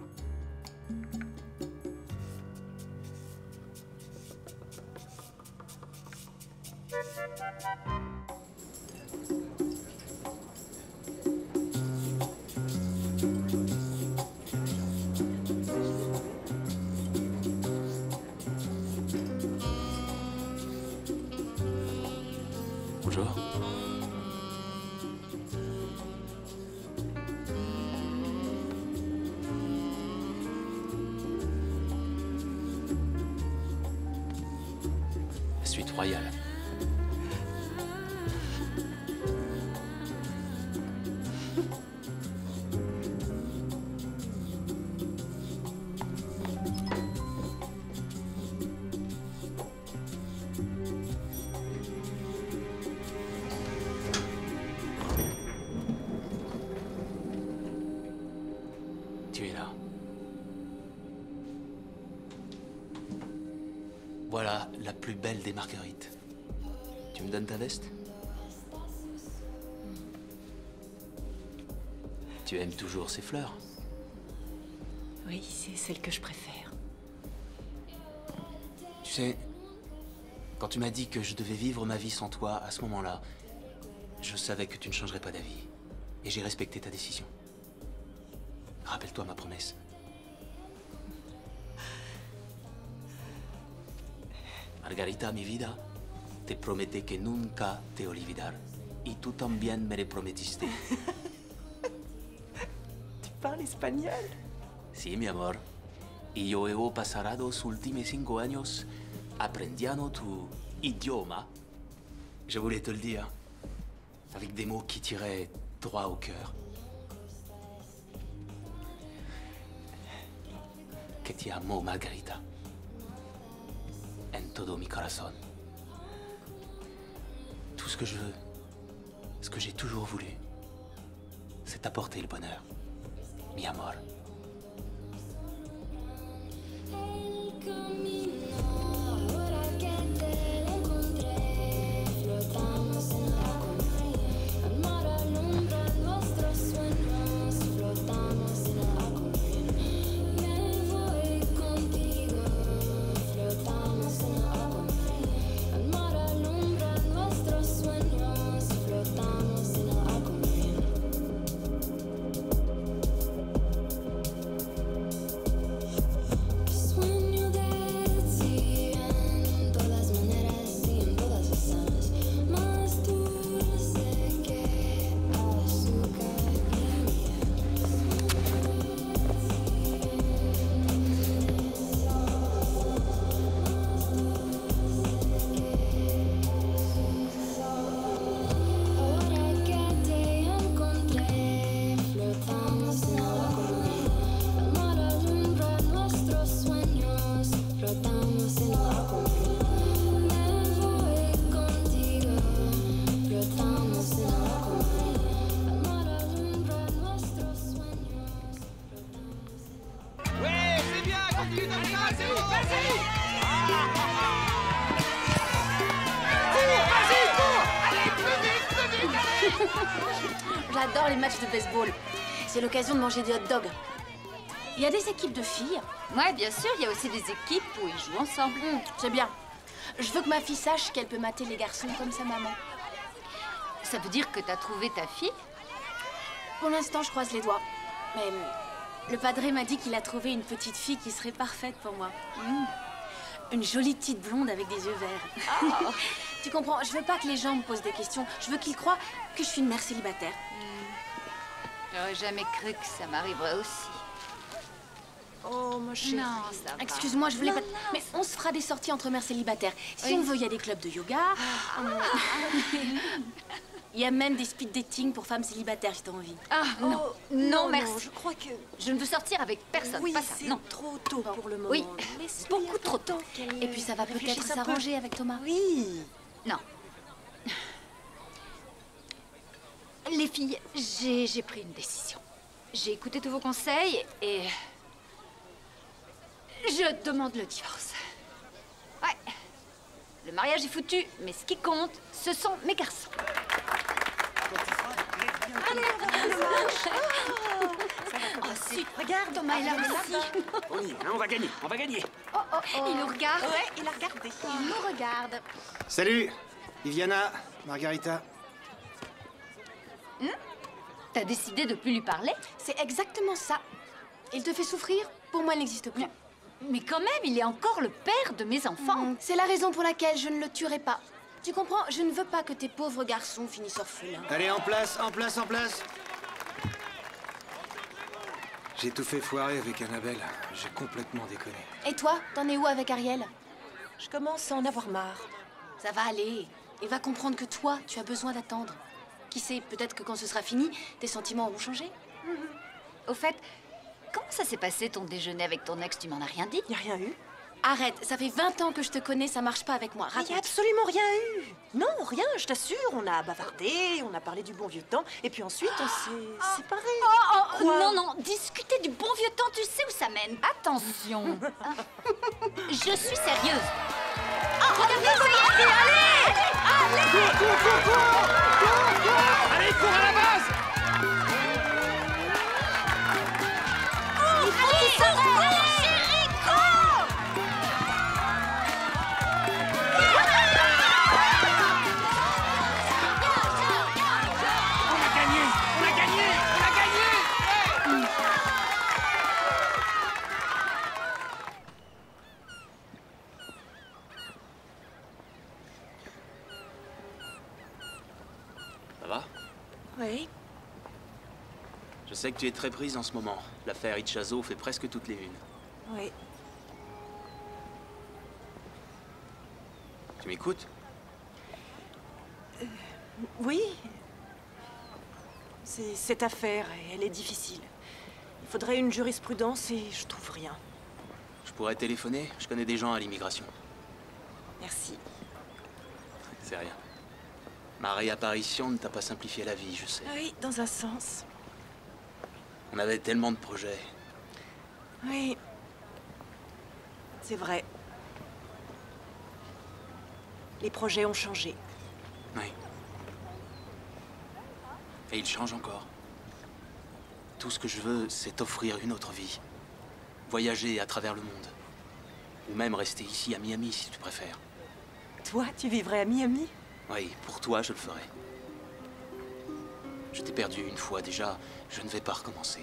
Tu m'as dit que je devais vivre ma vie sans toi, à ce moment-là, je savais que tu ne changerais pas d'avis. Et j'ai respecté ta décision. Rappelle-toi ma promesse. Margarita, mi vida, te prometí que nunca te olvidar. Y tú también me lo prometiste. Tu parles espagnol? Sí, mi amor. Y yo he pasado los últimos cinco años aprendiendo tu idioma. Je voulais te le dire. Avec des mots qui tiraient droit au cœur. Que te amo, Margarita. En todo mi corazón. Tout ce que je veux, ce que j'ai toujours voulu, c'est apporter le bonheur. Mi amor. Baseball. C'est l'occasion de manger des hot dogs. Il y a des équipes de filles. Ouais, bien sûr, il y a aussi des équipes où ils jouent ensemble. C'est bien. Je veux que ma fille sache qu'elle peut mater les garçons comme sa maman. Ça veut dire que t'as trouvé ta fille? Pour l'instant, je croise les doigts. Mais euh, le padré m'a dit qu'il a trouvé une petite fille qui serait parfaite pour moi. Mm. Une jolie petite blonde avec des yeux verts. tu comprends, je veux pas que les gens me posent des questions. Je veux qu'ils croient que je suis une mère célibataire. J'aurais jamais cru que ça m'arriverait aussi. Oh, ma chérie. Non, ça va. Excuse-moi, je voulais Non, pas. non, Mais on se fera des sorties entre mères célibataires. Si Oui. on veut, il y a des clubs de yoga. euh, Il y a même des speed dating pour femmes célibataires si t'as envie. Ah, non. non, non, non, merci. je crois que- Je ne veux sortir avec personne, Oui, pas ça, c'est non. trop tôt pour le moment. Oui, beaucoup trop tôt. Et puis ça va peut-être un peu. s'arranger avec Thomas. Oui. Non. Les filles, j'ai j'ai pris une décision. J'ai écouté tous vos conseils et... Je demande le divorce. Ouais. Le mariage est foutu, mais ce qui compte, ce sont mes garçons. Oh, si. Regarde, Thomas est là elle est aussi. là-bas. On y est, hein, on va gagner, on va gagner. Oh, oh, oh. Il nous regarde. Ouais, il a regardé. Il nous regarde. Salut, Viviana, Margarita. T'as décidé de plus lui parler? C'est exactement ça. Il te fait souffrir? Pour moi, il n'existe plus. Mais quand même, il est encore le père de mes enfants. Mm, C'est la raison pour laquelle je ne le tuerai pas. Tu comprends? Je ne veux pas que tes pauvres garçons finissent orphelins. Allez, en place, en place, en place. J'ai tout fait foirer avec Annabelle. J'ai complètement déconné. Et toi, t'en es où avec Ariel? Je commence à en avoir marre. Ça va aller. Il va comprendre que toi, tu as besoin d'attendre. Qui sait, peut-être que quand ce sera fini, tes sentiments auront changé. Au fait, comment ça s'est passé ton déjeuner avec ton ex? Tu m'en as rien dit? Il a rien eu. Arrête, ça fait 20 ans que je te connais, ça marche pas avec moi. Il n'y a absolument rien eu. Non, rien, je t'assure. On a bavardé, on a parlé du bon vieux temps, et puis ensuite on s'est séparés. Oh, oh, Quoi non, non, discuter du bon vieux temps, tu sais où ça mène. Attention. Je suis sérieuse. Oh, regardez, ça y est, allez Allez Allez, cours à la base Il faut qu'il s'arrête sais que tu es très prise en ce moment. L'affaire Ichazo fait presque toutes les unes. Oui. Tu m'écoutes? Oui. C'est cette affaire, et elle est difficile. Il faudrait une jurisprudence et je trouve rien. Je pourrais téléphoner Je connais des gens à l'immigration. Merci. C'est rien. Ma réapparition ne t'a pas simplifié la vie, je sais. Oui, dans un sens. On avait tellement de projets. Oui. C'est vrai. Les projets ont changé. Oui. Et ils changent encore. Tout ce que je veux, c'est t'offrir une autre vie. Voyager à travers le monde. Ou même rester ici à Miami si tu préfères. Toi, tu vivrais à Miami? Oui, pour toi, je le ferai. Je t'ai perdu une fois déjà, je ne vais pas recommencer.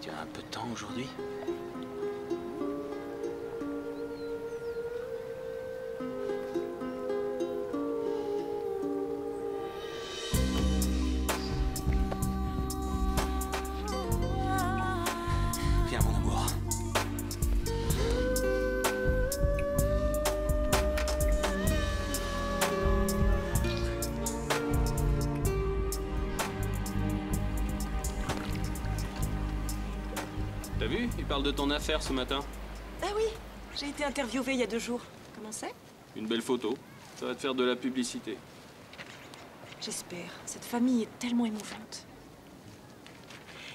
Tu as un peu de temps aujourd'hui? Ce matin. Ah oui, j'ai été interviewée il y a deux jours. Comment c'est? Une belle photo. Ça va te faire de la publicité. J'espère. Cette famille est tellement émouvante.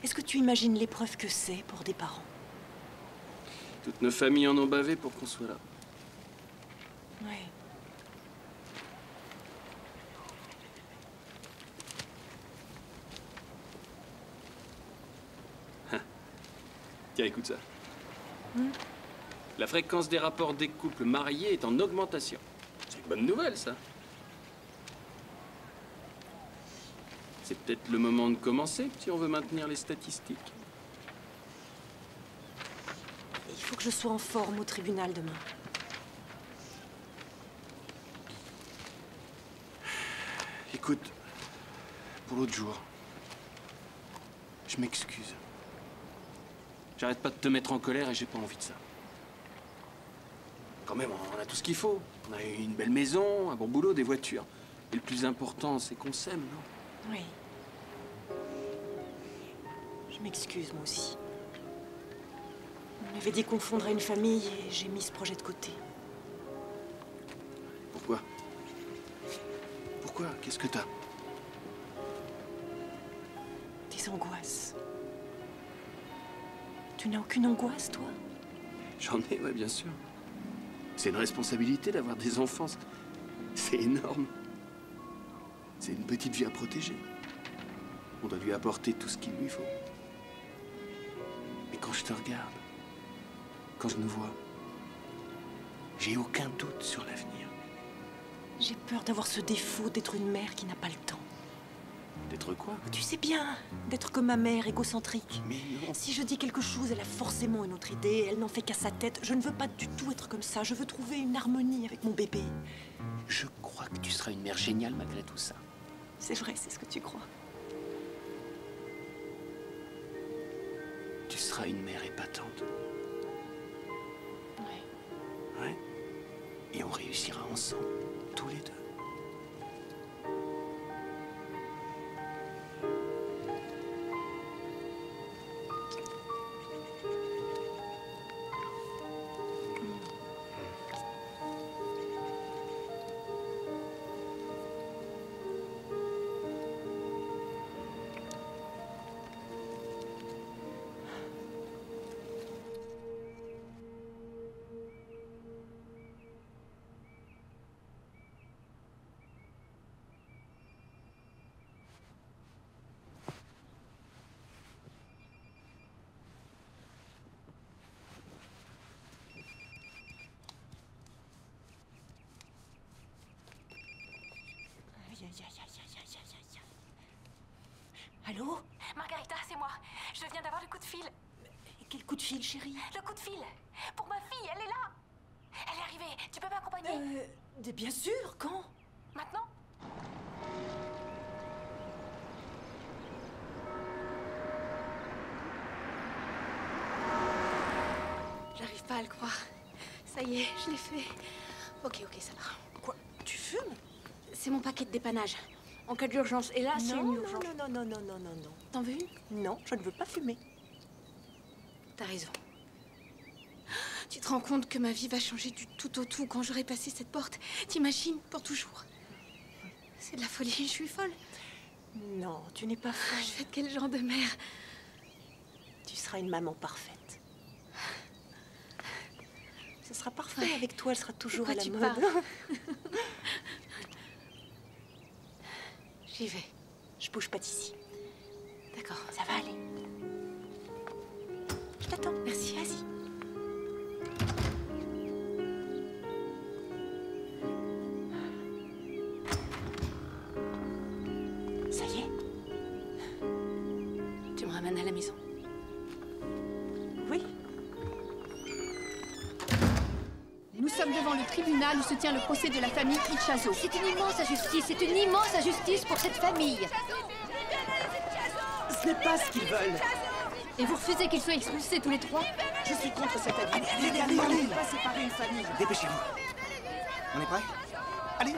Est-ce que tu imagines l'épreuve que c'est pour des parents? Toutes nos familles en ont bavé pour qu'on soit là. Oui. Tiens, écoute ça. La fréquence des rapports des couples mariés est en augmentation. C'est une bonne nouvelle, ça. C'est peut-être le moment de commencer si on veut maintenir les statistiques. Il faut que je sois en forme au tribunal demain. Écoute, pour l'autre jour, je m'excuse. J'arrête pas de te mettre en colère et j'ai pas envie de ça. Quand même, on a tout ce qu'il faut. On a une belle maison, un bon boulot, des voitures. Et le plus important, c'est qu'on s'aime, non? Oui. Je m'excuse, moi aussi. On m'avait dit qu'on fonderait une famille et j'ai mis ce projet de côté. Pourquoi? Pourquoi? Qu'est-ce que t'as? Des angoisses. Tu n'as aucune angoisse, toi J'en ai, ouais, bien sûr. C'est une responsabilité d'avoir des enfants. c'est- énorme. C'est une petite vie à protéger. On doit lui apporter tout ce qu'il lui faut. Mais quand je te regarde, quand je nous vois, j'ai aucun doute sur l'avenir. J'ai peur d'avoir ce défaut d'être une mère qui n'a pas le temps. D'être quoi Tu sais bien, d'être comme ma mère, égocentrique. Mais non. Si je dis quelque chose, elle a forcément une autre idée, elle n'en fait qu'à sa tête. Je ne veux pas du tout être comme ça, je veux trouver une harmonie avec mon bébé. Je crois que tu seras une mère géniale malgré tout ça. C'est vrai, c'est ce que tu crois. Tu seras une mère épatante. Ouais. Ouais. Et on réussira ensemble, tous les deux. Allô Margarita, c'est moi. Je viens d'avoir le coup de fil. Et Quel coup de fil, chérie? Le coup de fil. Pour ma fille, elle est là. Elle est arrivée. Tu peux m'accompagner? Euh, bien sûr, quand? Maintenant J'arrive pas à le croire. Ça y est, je l'ai fait. Ok, ok, ça va. Quoi? Tu fumes? C'est mon paquet de dépannage. En cas d'urgence. Et là, c'est non, une urgence. non, non, non, non, non, non, T'en veux une? Non. Non, je ne veux pas fumer. T'as raison. Tu te rends compte que ma vie va changer du tout au tout quand j'aurai passé cette porte? T'imagines Pour toujours. C'est de la folie, je suis folle. Non, tu n'es pas folle. Je vais être quel genre de mère? Tu seras une maman parfaite. Ce sera parfait Ouais. avec toi, elle sera toujours à la tu mode. J'y vais. Je bouge pas d'ici. D'accord. Ça va aller. Je t'attends. Merci. Vas-y. Ça y est Tu me ramènes à la maison. Devant le tribunal où se tient le procès de la famille Ichazo. C'est une immense injustice, c'est une immense injustice pour cette famille. Ce n'est pas ce qu'ils veulent. Et vous refusez qu'ils soient expulsés tous les trois? Je suis contre cette avis. allez, allez, allez, On ne allez. pas séparer une famille. Dépêchez-vous. On est prêts? Allez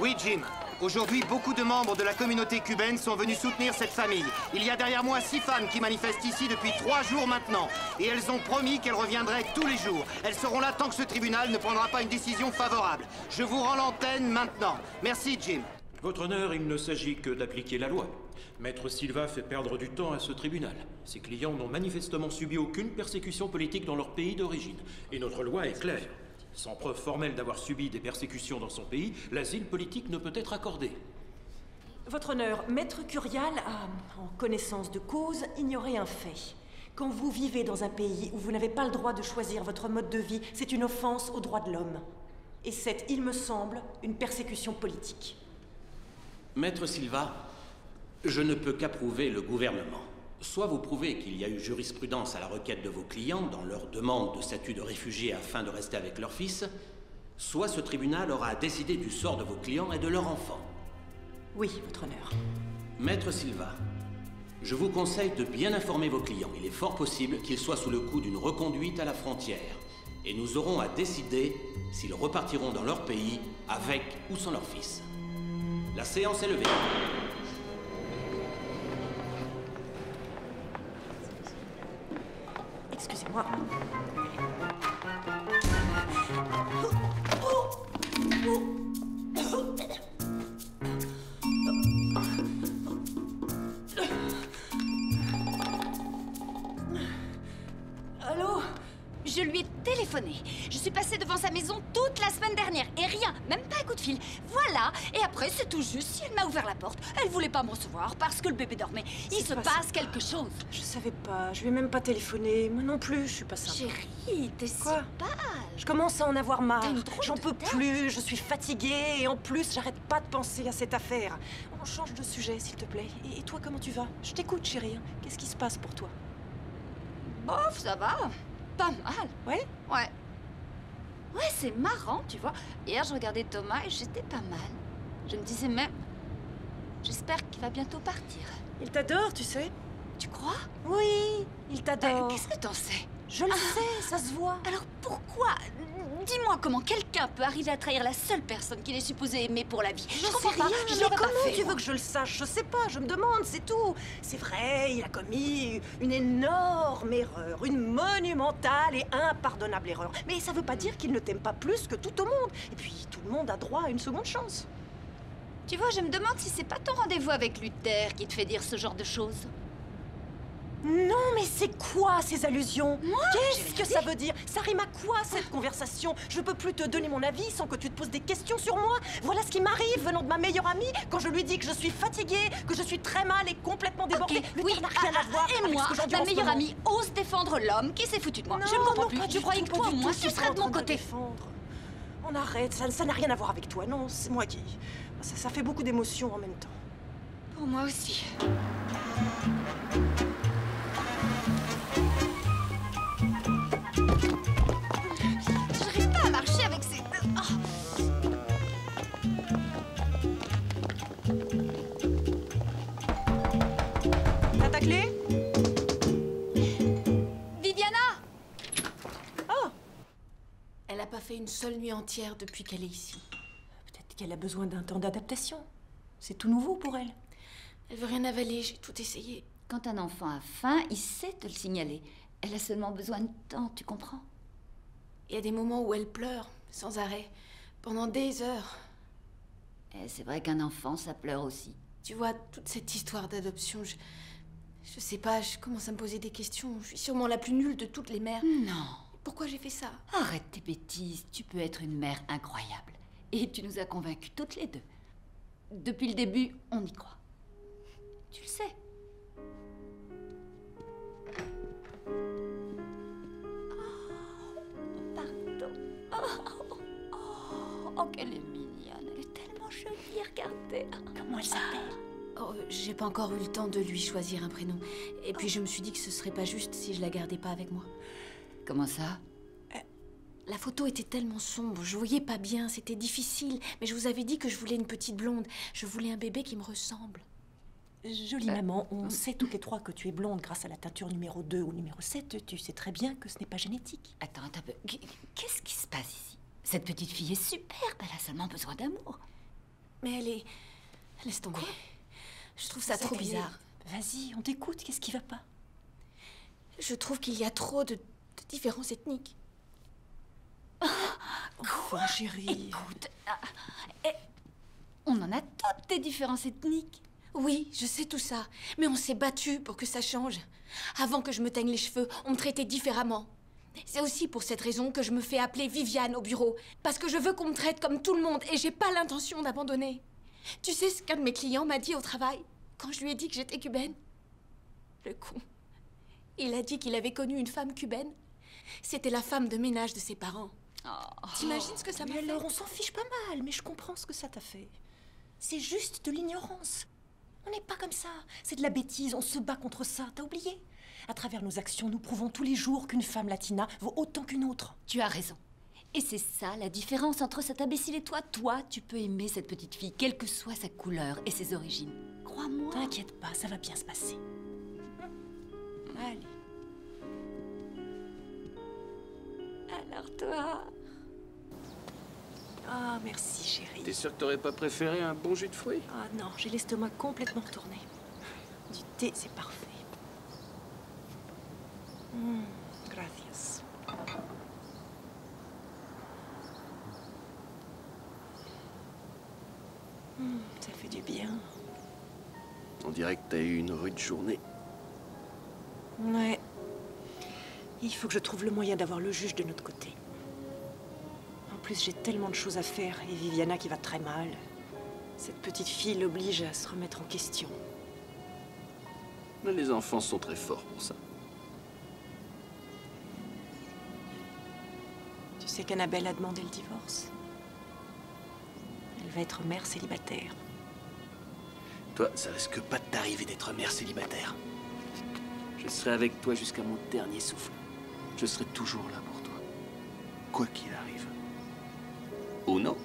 Oui, Jim. Aujourd'hui, beaucoup de membres de la communauté cubaine sont venus soutenir cette famille. Il y a derrière moi six femmes qui manifestent ici depuis trois jours maintenant. Et elles ont promis qu'elles reviendraient tous les jours. Elles seront là tant que ce tribunal ne prendra pas une décision favorable. Je vous rends l'antenne maintenant. Merci, Jim. Votre honneur, il ne s'agit que d'appliquer la loi. Maître Silva fait perdre du temps à ce tribunal. Ses clients n'ont manifestement subi aucune persécution politique dans leur pays d'origine. Et notre loi est claire. Sans preuve formelle d'avoir subi des persécutions dans son pays, l'asile politique ne peut être accordé. Votre honneur, Maître Curial a, en connaissance de cause, ignoré un fait. Quand vous vivez dans un pays où vous n'avez pas le droit de choisir votre mode de vie, c'est une offense aux droits de l'homme. Et c'est, il me semble, une persécution politique. Maître Silva, je ne peux qu'approuver le gouvernement. Soit vous prouvez qu'il y a eu jurisprudence à la requête de vos clients dans leur demande de statut de réfugié afin de rester avec leur fils, soit ce tribunal aura à décider du sort de vos clients et de leurs enfants. Oui, votre honneur. Maître Silva, je vous conseille de bien informer vos clients. Il est fort possible qu'ils soient sous le coup d'une reconduite à la frontière. Et nous aurons à décider s'ils repartiront dans leur pays avec ou sans leur fils. La séance est levée. Excusez-moi. Allô? Je lui ai téléphoné. Je suis passée devant sa maison toute la semaine dernière même pas un coup de fil. Voilà. Et après, c'est tout juste si elle m'a ouvert la porte. Elle voulait pas me recevoir parce que le bébé dormait. Il se pas passe ça. quelque chose. Je savais pas, je lui ai même pas téléphoné. Moi non plus, je suis pas sympa. Chérie, t'es si pâle. Je commence à en avoir marre. J'en peux tête. plus, je suis fatiguée et en plus, j'arrête pas de penser à cette affaire. On change de sujet, s'il te plaît. Et, et toi, comment tu vas? Je t'écoute, chérie. Qu'est-ce qui se passe pour toi? Bof, ça va. Pas mal. Ouais? Ouais. Ouais, c'est marrant, tu vois. Hier, je regardais Thomas et j'étais pas mal. Je me disais même. J'espère qu'il va bientôt partir. Il t'adore, tu sais. Tu crois? Oui, il t'adore. Euh, Qu'est-ce que t'en sais? Je le sais, ça se voit. Alors pourquoi Dis-moi comment quelqu'un peut arriver à trahir la seule personne qu'il est supposé aimer pour la vie. Je comprends sais pas. rien, Je mais pas comment fait, tu veux que je le sache? Je sais pas, je me demande, c'est tout. C'est vrai, il a commis une énorme erreur, une monumentale et impardonnable erreur. Mais ça veut pas dire qu'il ne t'aime pas plus que tout au monde. Et puis, tout le monde a droit à une seconde chance. Tu vois, je me demande si c'est pas ton rendez-vous avec Luther qui te fait dire ce genre de choses. Non, mais c'est quoi ces allusions Qu'est-ce que ça veut dire Ça rime à quoi cette conversation Je peux plus te donner mon avis sans que tu te poses des questions sur moi. Voilà ce qui m'arrive venant de ma meilleure amie quand je lui dis que je suis fatiguée, que je suis très mal et complètement débordée. Le oui, n'a rien ah, à voir et avec moi, ce que ma meilleure amie, ose défendre l'homme qui s'est foutu de moi. Non, je ne comprends non, plus. pas du croyais que toi, moi, tu serais de mon côté. On arrête, ça ça n'a rien à voir avec toi, non, c'est moi qui... Ça, ça fait beaucoup d'émotions en même temps. Pour moi aussi. Fait une seule nuit entière depuis qu'elle est ici. Peut-être qu'elle a besoin d'un temps d'adaptation. C'est tout nouveau pour elle. Elle veut rien avaler, j'ai tout essayé. Quand un enfant a faim, il sait te le signaler. Elle a seulement besoin de temps, tu comprends? Il y a des moments où elle pleure, sans arrêt, pendant des heures. Et c'est vrai qu'un enfant, ça pleure aussi. Tu vois, toute cette histoire d'adoption, je. Je sais pas, je commence à me poser des questions. Je suis sûrement la plus nulle de toutes les mères. Non. Pourquoi j'ai fait ça Arrête tes bêtises, tu peux être une mère incroyable. Et tu nous as convaincus toutes les deux. Depuis le début, on y croit. Tu le sais. Oh, pardon. Oh, oh, oh, oh, qu'elle est mignonne. Elle est tellement jolie, regardez. Comment elle s'appelle Oh, j'ai pas encore eu le temps de lui choisir un prénom. Et puis je me suis dit que ce serait pas juste si je la gardais pas avec moi. Comment ça? La photo était tellement sombre, je voyais pas bien, c'était difficile. Mais je vous avais dit que je voulais une petite blonde. Je voulais un bébé qui me ressemble. Jolie maman, on sait toutes les trois que tu es blonde grâce à la teinture numéro 2 ou numéro 7. Tu sais très bien que ce n'est pas génétique. Attends, attends un peu. Qu- Qu'est-ce qui se passe ici? Cette petite fille est superbe, elle a seulement besoin d'amour. Mais elle est. Laisse tomber. Je trouve ça trop Zachary, bizarre. Vas-y, on t'écoute, qu'est-ce qui va pas? Je trouve qu'il y a trop de différences ethniques. Enfin, chérie. Écoute, ah, eh, on en a toutes des différences ethniques. Oui, je sais tout ça. Mais on s'est battu pour que ça change. Avant que je me teigne les cheveux, on me traitait différemment. C'est aussi pour cette raison que je me fais appeler Viviane au bureau. Parce que je veux qu'on me traite comme tout le monde et j'ai pas l'intention d'abandonner. Tu sais ce qu'un de mes clients m'a dit au travail quand je lui ai dit que j'étais cubaine? Le con. Il a dit qu'il avait connu une femme cubaine. C'était la femme de ménage de ses parents. T'imagines ce que ça m'a fait alors, on s'en fiche pas mal, mais je comprends ce que ça t'a fait. C'est juste de l'ignorance. On n'est pas comme ça. C'est de la bêtise, on se bat contre ça, t'as oublié? À travers nos actions, nous prouvons tous les jours qu'une femme latina vaut autant qu'une autre. Tu as raison. Et c'est ça la différence entre cet imbécile et toi. Toi, tu peux aimer cette petite fille, quelle que soit sa couleur et ses origines. Crois-moi. T'inquiète pas, ça va bien se passer. Allez. Alors toi Ah, merci chérie. T'es sûr que t'aurais pas préféré un bon jus de fruits? Ah non, j'ai l'estomac complètement retourné. Du thé, c'est parfait. Mm, gracias. Mm, ça fait du bien. On dirait que t'as eu une rude journée. Ouais. Il faut que je trouve le moyen d'avoir le juge de notre côté. En plus, j'ai tellement de choses à faire et Viviana qui va très mal. Cette petite fille l'oblige à se remettre en question. Mais les enfants sont très forts pour ça. Tu sais qu'Annabelle a demandé le divorce. Elle va être mère célibataire. Toi, ça risque pas de t'arriver d'être mère célibataire. Je serai avec toi jusqu'à mon dernier souffle. Je serai toujours là pour toi. Quoi qu'il arrive. Ou non.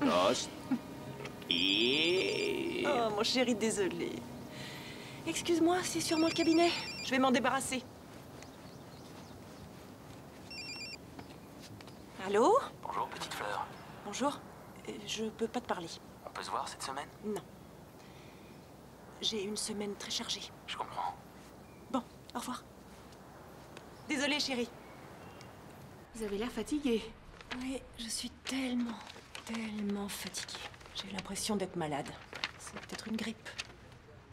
Dos. Et... Oh, mon chéri, désolé. Excuse-moi, c'est sûrement le cabinet. Je vais m'en débarrasser. Allô? Bonjour, petite fleur. Bonjour. Euh, Je peux pas te parler. On peut se voir cette semaine? Non. J'ai une semaine très chargée. Je comprends. Bon, au revoir. Désolée, chérie. Vous avez l'air fatigué. Oui, je suis tellement, tellement fatiguée. J'ai l'impression d'être malade. C'est peut-être une grippe.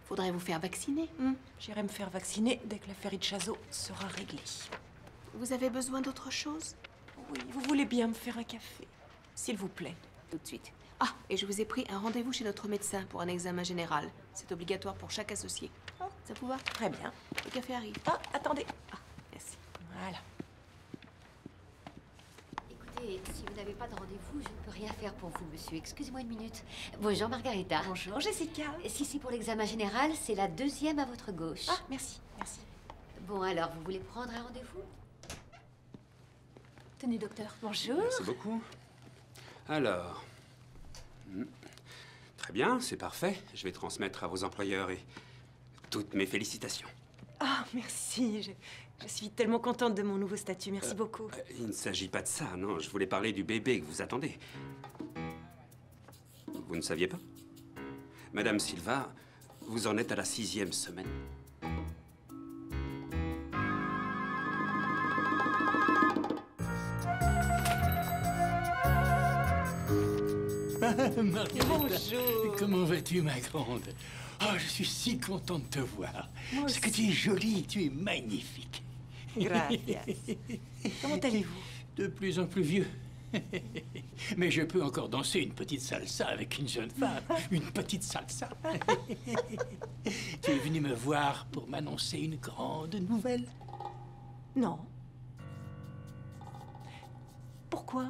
Faudrait vous faire vacciner. Hmm, J'irai me faire vacciner dès que l'affaire Itchazo sera réglée. Vous avez besoin d'autre chose? Oui, vous voulez bien me faire un café S'il vous plaît. Tout de suite. Ah, et je vous ai pris un rendez-vous chez notre médecin pour un examen général. C'est obligatoire pour chaque associé. Ça vous va? Très bien. Le café arrive. Ah, attendez. Voilà. Écoutez, si vous n'avez pas de rendez-vous, je ne peux rien faire pour vous, monsieur. Excusez-moi une minute. Bonjour, Margarita. Bonjour, Jessica. Si c'est pour l'examen général, c'est la deuxième à votre gauche. Ah, merci, merci. Bon, alors, vous voulez prendre un rendez-vous? Tenez, docteur. Bonjour. Merci beaucoup. Alors. hmm, Très bien, c'est parfait. Je vais transmettre à vos employeurs et toutes mes félicitations. Ah, merci. Je, je suis tellement contente de mon nouveau statut. Merci beaucoup. Euh, Il ne s'agit pas de ça, non. Je voulais parler du bébé que vous attendez. Vous ne saviez pas? Madame Silva, vous en êtes à la sixième semaine. Bonjour. Comment vas-tu, ma grande? Oh, je suis si content de te voir. Moi Parce que tu es jolie, tu es magnifique. Gracias. Comment allez-vous? De plus en plus vieux. Mais je peux encore danser une petite salsa avec une jeune femme. Une petite salsa. tu es venu me voir pour m'annoncer une grande nouvelle Non. Pourquoi?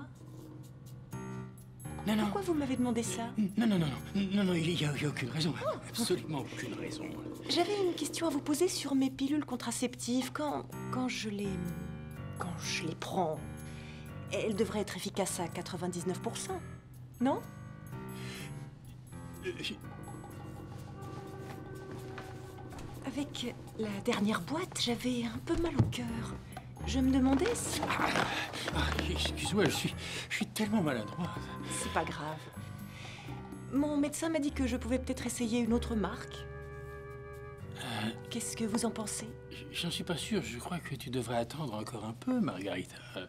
Non, non. Pourquoi vous m'avez demandé ça Non, non, non, non, non, non, il n'y a, aucune raison. Absolument aucune raison. J'avais une question à vous poser sur mes pilules contraceptives. Quand, quand je les. Quand je les prends, elles devraient être efficaces à 99%. Non? Euh, Avec la dernière boîte, j'avais un peu mal au cœur. Je me demandais si. Ah, excuse-moi, je suis, je suis tellement maladroit. C'est pas grave. Mon médecin m'a dit que je pouvais peut-être essayer une autre marque. Qu'est-ce que vous en pensez? J'en suis pas sûr. Je crois que tu devrais attendre encore un peu, Margarita. Euh,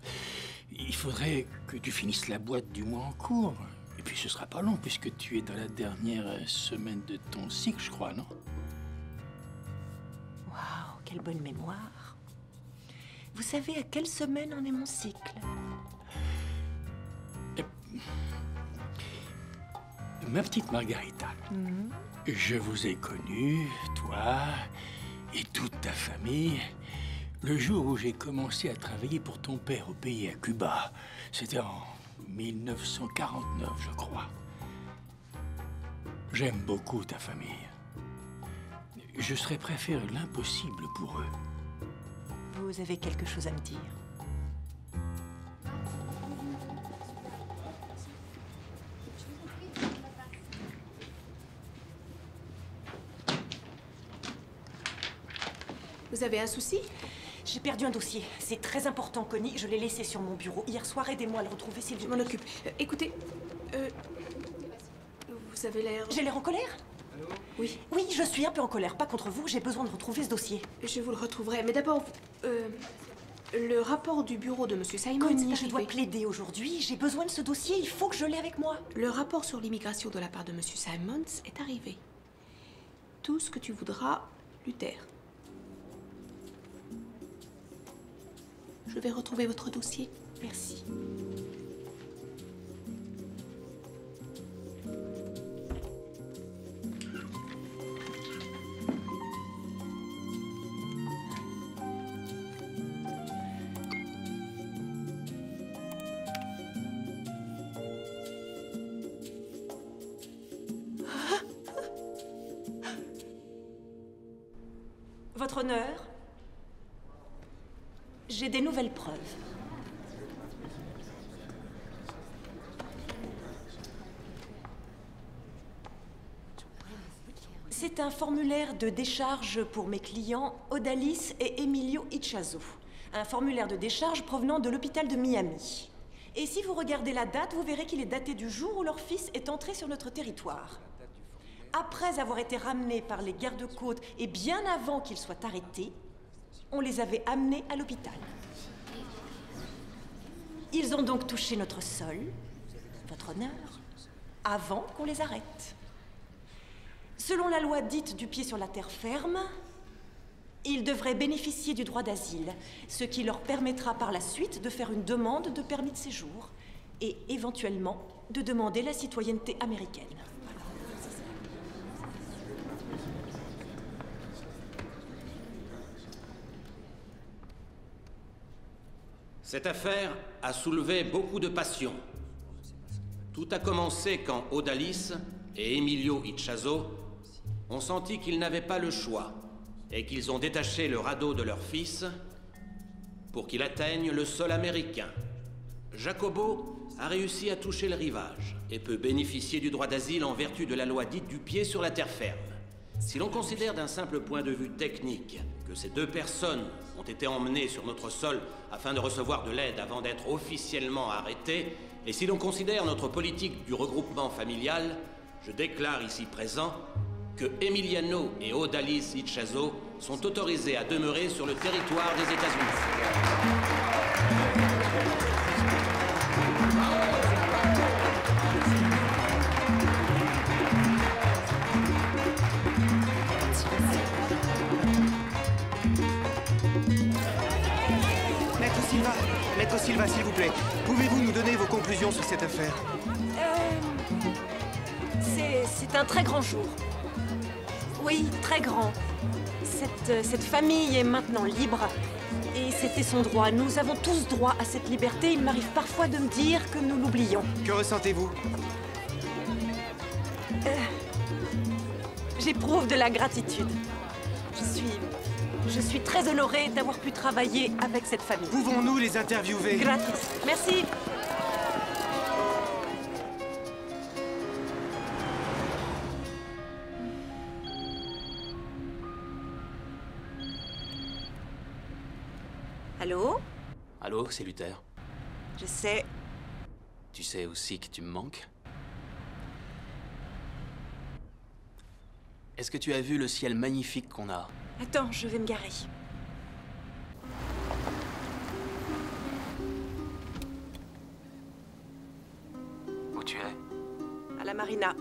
Il faudrait que tu finisses la boîte du mois en cours. Et puis ce sera pas long puisque tu es dans la dernière euh, semaine de ton cycle, je crois, non? Waouh, quelle bonne mémoire. Vous savez à quelle semaine en est mon cycle? Ma petite Margarita, je vous ai connue, toi et toute ta famille, le jour où j'ai commencé à travailler pour ton père au pays à Cuba. C'était en 1949, je crois. J'aime beaucoup ta famille. Je serais prêt à faire l'impossible pour eux. Vous avez quelque chose à me dire Vous avez un souci? J'ai perdu un dossier. C'est très important, Connie. Je l'ai laissé sur mon bureau hier soir. Aidez-moi à le retrouver, s'il vous Je m'en occupe. Euh, écoutez, euh, vous avez l'air... J'ai l'air en colère? Oui. Oui, je suis un peu en colère. Pas contre vous. J'ai besoin de retrouver ce dossier. Je vous le retrouverai. Mais d'abord, euh, le rapport du bureau de Monsieur Simon Connie, je dois plaider aujourd'hui. J'ai besoin de ce dossier. Il faut que je l'ai avec moi. Le rapport sur l'immigration de la part de Monsieur Simons est arrivé. Tout ce que tu voudras, Luther. Je vais retrouver votre dossier. Merci. Un formulaire de décharge pour mes clients Odalis et Emilio Ichazo. Un formulaire de décharge provenant de l'hôpital de Miami. Et si vous regardez la date, vous verrez qu'il est daté du jour où leur fils est entré sur notre territoire. Après avoir été ramenés par les gardes-côtes et bien avant qu'ils soient arrêtés, on les avait amenés à l'hôpital. Ils ont donc touché notre sol, votre honneur, avant qu'on les arrête. Selon la loi dite du pied sur la terre ferme, ils devraient bénéficier du droit d'asile, ce qui leur permettra par la suite de faire une demande de permis de séjour et éventuellement de demander la citoyenneté américaine. Cette affaire a soulevé beaucoup de passions. Tout a commencé quand Odalis et Emilio Ichazo ont senti qu'ils n'avaient pas le choix et qu'ils ont détaché le radeau de leur fils pour qu'il atteigne le sol américain. Jacobo a réussi à toucher le rivage et peut bénéficier du droit d'asile en vertu de la loi dite du pied sur la terre ferme. Si l'on considère d'un simple point de vue technique que ces deux personnes ont été emmenées sur notre sol afin de recevoir de l'aide avant d'être officiellement arrêtées, et si l'on considère notre politique du regroupement familial, je déclare ici présent que Emiliano et Odalis Ichazo sont autorisés à demeurer sur le territoire des États-Unis. Maître Silva, Maître Silva, s'il vous plaît, pouvez-vous nous donner vos conclusions sur cette affaire? Euh, c'est- C'est un très grand jour. Oui, très grand. Cette, euh, cette famille est maintenant libre. Et c'était son droit. Nous avons tous droit à cette liberté. Il m'arrive parfois de me dire que nous l'oublions. Que ressentez-vous? Euh, J'éprouve de la gratitude. Je suis. Je suis très honorée d'avoir pu travailler avec cette famille. Pouvons-nous les interviewer? Gratis. Merci. Allô? Allô, c'est Luther. Je sais. Tu sais aussi que tu me manques? Est-ce que tu as vu le ciel magnifique qu'on a? Attends, je vais me garer. Où tu es? À la marina.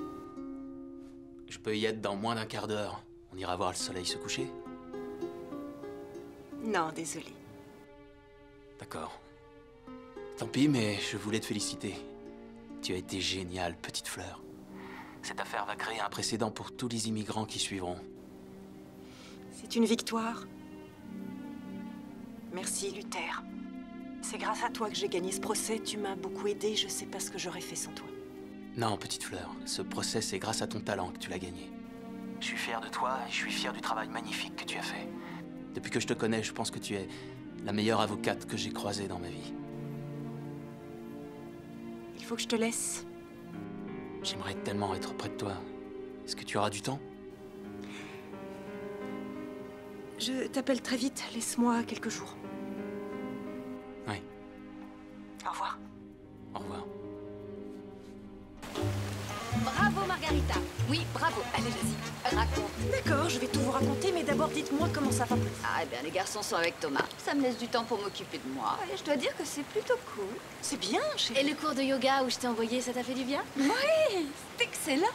Je peux y être dans moins d'un quart d'heure. On ira voir le soleil se coucher? Non, désolé. D'accord. Tant pis, mais je voulais te féliciter. Tu as été géniale, petite fleur. Cette affaire va créer un précédent pour tous les immigrants qui suivront. C'est une victoire. Merci, Luther. C'est grâce à toi que j'ai gagné ce procès. Tu m'as beaucoup aidé. Je sais pas ce que j'aurais fait sans toi. Non, petite fleur, ce procès, c'est grâce à ton talent que tu l'as gagné. Je suis fier de toi et je suis fier du travail magnifique que tu as fait. Depuis que je te connais, je pense que tu es la meilleure avocate que j'ai croisée dans ma vie. Il faut que je te laisse. J'aimerais tellement être près de toi. Est-ce que tu auras du temps? Je t'appelle très vite. Laisse-moi quelques jours. Oui. Au revoir. Au revoir. Bravo, Margarita. Oui, bravo. Allez, vas-y. D'accord, je vais tout vous raconter, mais d'abord dites-moi comment ça va. Ah, eh bien, les garçons sont avec Thomas. Ça me laisse du temps pour m'occuper de moi. Et je dois dire que c'est plutôt cool. C'est bien, chérie. Et le cours de yoga où je t'ai envoyé, ça t'a fait du bien? Oui, c'est excellent.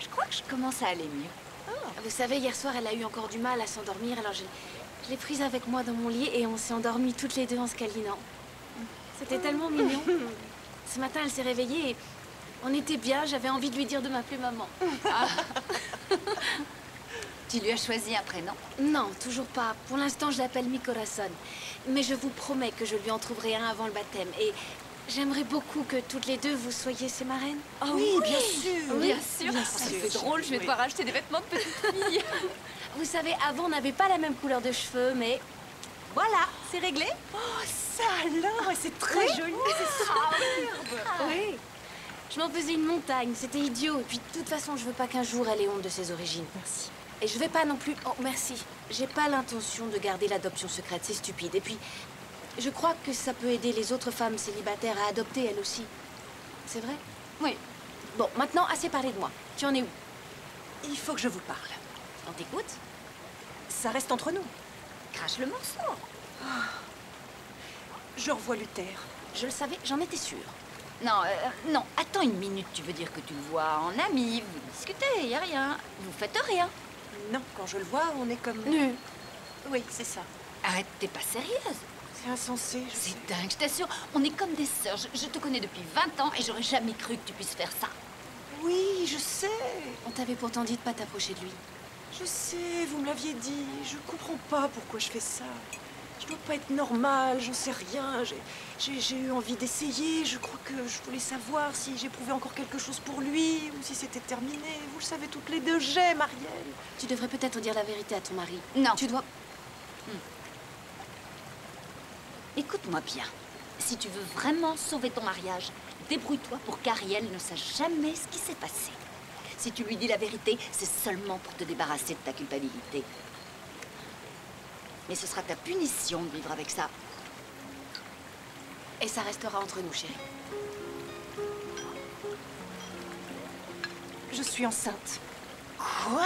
Je crois que je commence à aller mieux. Vous savez, hier soir, elle a eu encore du mal à s'endormir, alors je, je l'ai prise avec moi dans mon lit et on s'est endormis toutes les deux en se câlinant. C'était tellement mignon. Ce matin, elle s'est réveillée et on était bien, j'avais envie de lui dire de m'appeler maman. Ah. Tu lui as choisi un prénom Non, toujours pas. Pour l'instant, je l'appelle Mi Corazon. Mais je vous promets que je lui en trouverai un avant le baptême. Et j'aimerais beaucoup que toutes les deux, vous soyez ses marraines. Ah oui, bien sûr. Bien sûr. Sûr. fait drôle, je vais devoir acheter des vêtements de petite fille. Vous savez, avant, on n'avait pas la même couleur de cheveux, mais voilà, c'est réglé. Oh, ça alors C'est très Oui. joli. C'est superbe. Oui. Je m'en faisais une montagne, c'était idiot. Et puis, de toute façon, je veux pas qu'un jour elle ait honte de ses origines. Merci. Et je vais pas non plus. Oh, merci. J'ai pas l'intention de garder l'adoption secrète, c'est stupide. Et puis, je crois que ça peut aider les autres femmes célibataires à adopter elles aussi. C'est vrai? Oui. Bon, maintenant, assez parlé de moi. Tu en es où? Il faut que je vous parle. On t'écoute? Ça reste entre nous. Crache le morceau. Je revois Luther. Je le savais, j'en étais sûre. Non, euh, non, attends une minute. Tu veux dire que tu le vois en ami, vous discutez, y a rien. Vous faites rien. Non, quand je le vois, on est comme... Nu. Oui, c'est ça. Arrête, t'es pas sérieuse. C'est insensé. C'est dingue, je t'assure. On est comme des sœurs. Je, je te connais depuis 20 ans et j'aurais jamais cru que tu puisses faire ça. Oui, je sais. On t'avait pourtant dit de pas t'approcher de lui. Je sais, vous me l'aviez dit. Je comprends pas pourquoi je fais ça. Je dois pas être normale, j'en sais rien. J'ai- J'ai j'ai eu envie d'essayer. Je crois que je voulais savoir si j'éprouvais encore quelque chose pour lui ou si c'était terminé. Vous le savez toutes les deux, j'aime Ariel. Tu devrais peut-être dire la vérité à ton mari. Non. Tu dois. Écoute-moi bien. Si tu veux vraiment sauver ton mariage, débrouille-toi pour qu'Ariel ne sache jamais ce qui s'est passé. Si tu lui dis la vérité, c'est seulement pour te débarrasser de ta culpabilité. Mais ce sera ta punition de vivre avec ça. Et ça restera entre nous, chérie. Je suis enceinte. Quoi?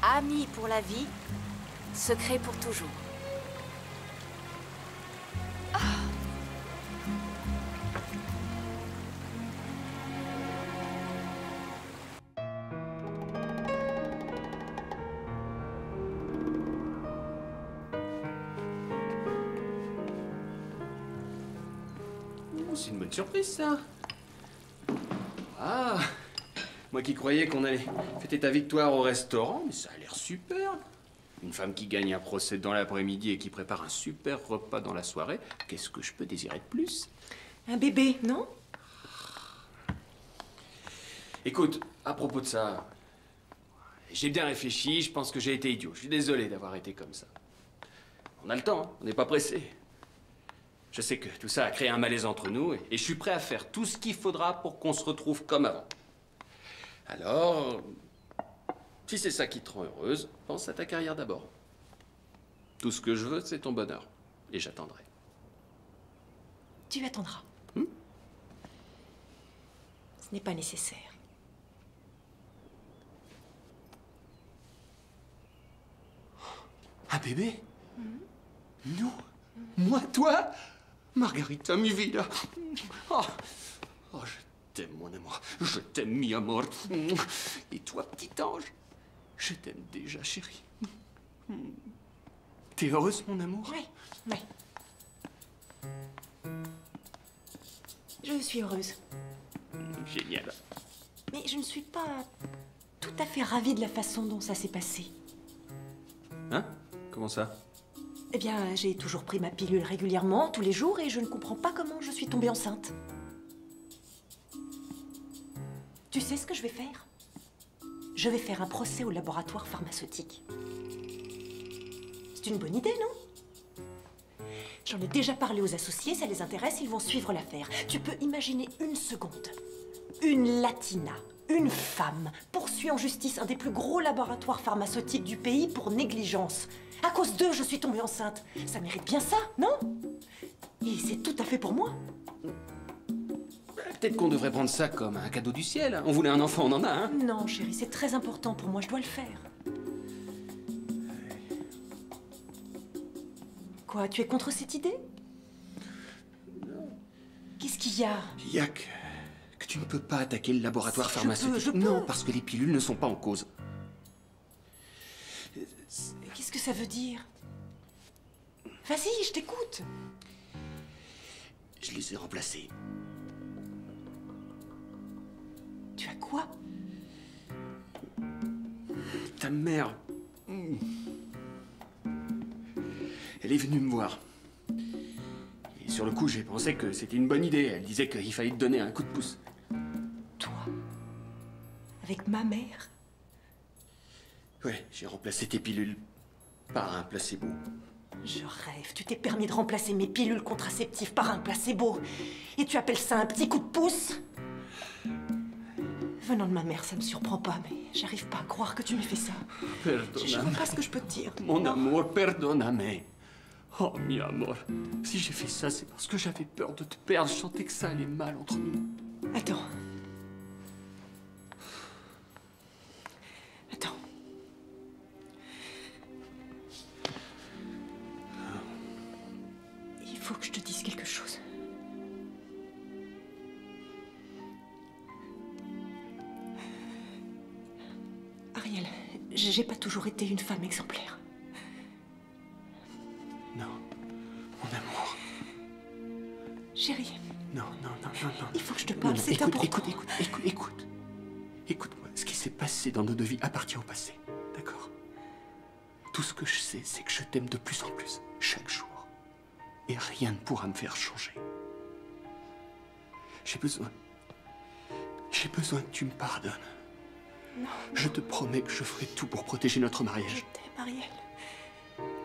Amis pour la vie, secret pour toujours. Une surprise, ça. Ah Moi qui croyais qu'on allait fêter ta victoire au restaurant, mais ça a l'air superbe. Une femme qui gagne un procès dans l'après-midi et qui prépare un super repas dans la soirée, qu'est-ce que je peux désirer de plus? Un bébé, non? Écoute, à propos de ça, j'ai bien réfléchi, je pense que j'ai été idiot. Je suis désolé d'avoir été comme ça. On a le temps, hein, on n'est pas pressé. Je sais que tout ça a créé un malaise entre nous et, et je suis prêt à faire tout ce qu'il faudra pour qu'on se retrouve comme avant. Alors, si c'est ça qui te rend heureuse, pense à ta carrière d'abord. Tout ce que je veux, c'est ton bonheur. Et j'attendrai. Tu attendras. Hmm? Ce n'est pas nécessaire. Un bébé? Nous? Moi, toi? Margarita, mi vida. Oh, oh, je t'aime, mon amour. Je t'aime, mi amor. Et toi, petit ange? Je t'aime déjà, chérie. T'es heureuse, mon amour? Oui, oui. Je suis heureuse. Génial. Mais je ne suis pas tout à fait ravie de la façon dont ça s'est passé. Hein? Comment ça? Eh bien, j'ai toujours pris ma pilule régulièrement, tous les jours, et je ne comprends pas comment je suis tombée enceinte. Tu sais ce que je vais faire? Je vais faire un procès au laboratoire pharmaceutique. C'est une bonne idée, non? J'en ai déjà parlé aux associés, ça les intéresse, ils vont suivre l'affaire. Tu peux imaginer une seconde. Une latina, une femme, poursuit en justice un des plus gros laboratoires pharmaceutiques du pays pour négligence. À cause d'eux, je suis tombée enceinte. Ça mérite bien ça, non? Et c'est tout à fait pour moi. Peut-être qu'on devrait prendre ça comme un cadeau du ciel. On voulait un enfant, on en a, hein Non, chérie, c'est très important pour moi, je dois le faire. Quoi, tu es contre cette idée? Qu'est-ce qu'il y a? Il y a que, que tu ne peux pas attaquer le laboratoire Si, je pharmaceutique. peux, je peux. Non, parce que les pilules ne sont pas en cause. Qu'est-ce que ça veut dire? Vas-y, je t'écoute. Je les ai remplacées. Tu as quoi? Ta mère. Elle est venue me voir. Et sur le coup, j'ai pensé que c'était une bonne idée. Elle disait qu'il fallait te donner un coup de pouce. Avec ma mère Ouais, j'ai remplacé tes pilules par un placebo. Je rêve, tu t'es permis de remplacer mes pilules contraceptives par un placebo. Et tu appelles ça un petit coup de pouce? Venant de ma mère, ça me surprend pas, mais j'arrive pas à croire que tu m'aies fait ça. Je, je vois Perdóname. pas ce que je peux te dire. Mon amour, perdóname. Oh, mi amor. Si j'ai fait ça, c'est parce que j'avais peur de te perdre. Je sentais que ça allait mal entre nous. Attends. J'ai pas toujours été une femme exemplaire. Non, mon amour. Chérie, Non, non, non, non, non. il faut que je te parle, c'est important. écoute, écoute, écoute, écoute. Écoute-moi, ce qui s'est passé dans nos deux vies appartient au passé, d'accord? Tout ce que je sais, c'est que je t'aime de plus en plus, chaque jour. Et rien ne pourra me faire changer. J'ai besoin... J'ai besoin que tu me pardonnes. Non. Je te promets que je ferai tout pour protéger notre mariage. t'aime, Ariel.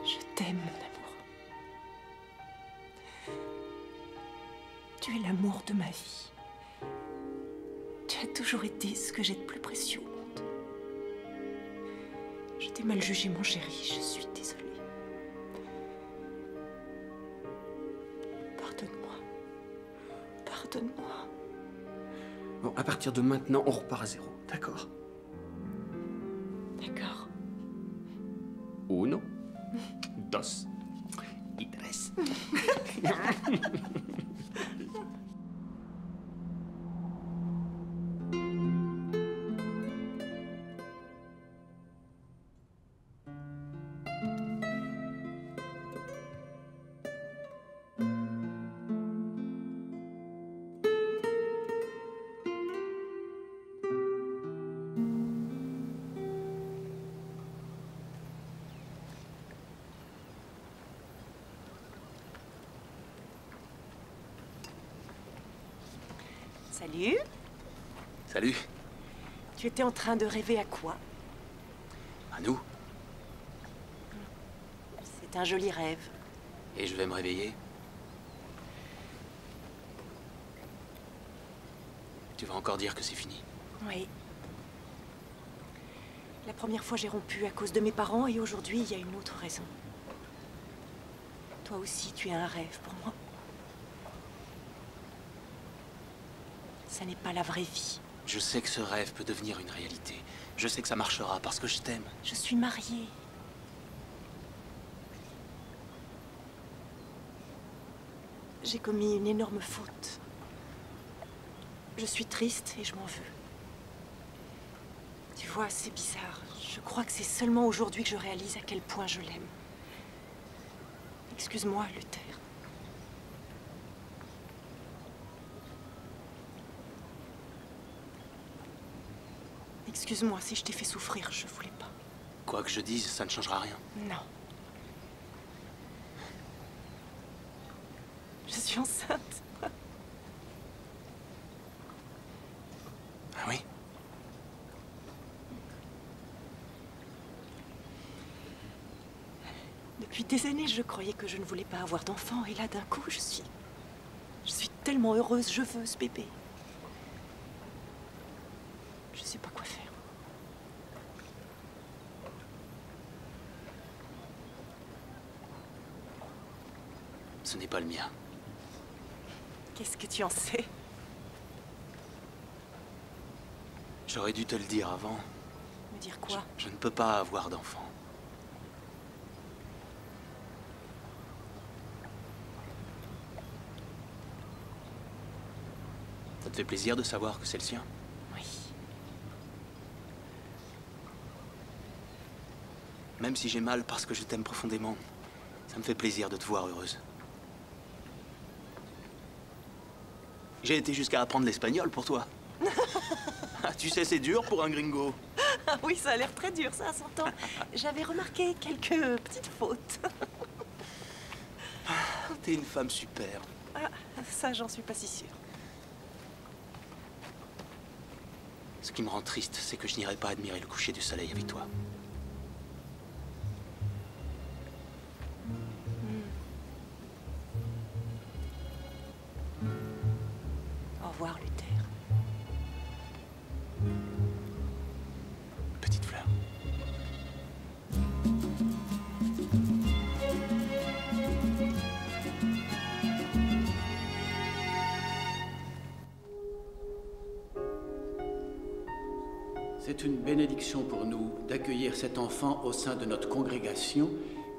Je t'aime, mon amour. Tu es l'amour de ma vie. Tu as toujours été ce que j'ai de plus précieux au monde. Je t'ai mal jugé, mon chéri. Je suis désolée. Pardonne-moi. Pardonne-moi. Bon, à partir de maintenant, on repart à zéro, d'accord? D'accord. Uno, dos y tres. Étais en train de rêver à quoi À nous. C'est un joli rêve. Et je vais me réveiller. Tu vas encore dire que c'est fini. Oui. La première fois, j'ai rompu à cause de mes parents et aujourd'hui, il y a une autre raison. Toi aussi, tu as un rêve pour moi. Ça n'est pas la vraie vie. Je sais que ce rêve peut devenir une réalité. Je sais que ça marchera parce que je t'aime. Je suis mariée. J'ai commis une énorme faute. Je suis triste et je m'en veux. Tu vois, c'est bizarre. Je crois que c'est seulement aujourd'hui que je réalise à quel point je l'aime. Excuse-moi, Luther. Excuse-moi si je t'ai fait souffrir, je voulais pas. Quoi que je dise, ça ne changera rien. Non. Je suis enceinte. Ah oui? Depuis des années, je croyais que je ne voulais pas avoir d'enfant, et là, d'un coup, je suis. Je suis tellement heureuse, je veux ce bébé. Je sais pas quoi faire. Ce n'est pas le mien. Qu'est-ce que tu en sais? J'aurais dû te le dire avant. Me dire quoi? Je ne peux pas avoir d'enfant. Ça te fait plaisir de savoir que c'est le sien? Oui. Même si j'ai mal parce que je t'aime profondément, ça me fait plaisir de te voir heureuse. J'ai été jusqu'à apprendre l'espagnol pour toi. Ah, tu sais, c'est dur pour un gringo. Ah oui, ça a l'air très dur, ça s'entend. J'avais remarqué quelques petites fautes. T'es une femme super. Ah, ça, j'en suis pas si sûre. Ce qui me rend triste, c'est que je n'irai pas admirer le coucher du soleil avec toi. Cet enfant au sein de notre congrégation,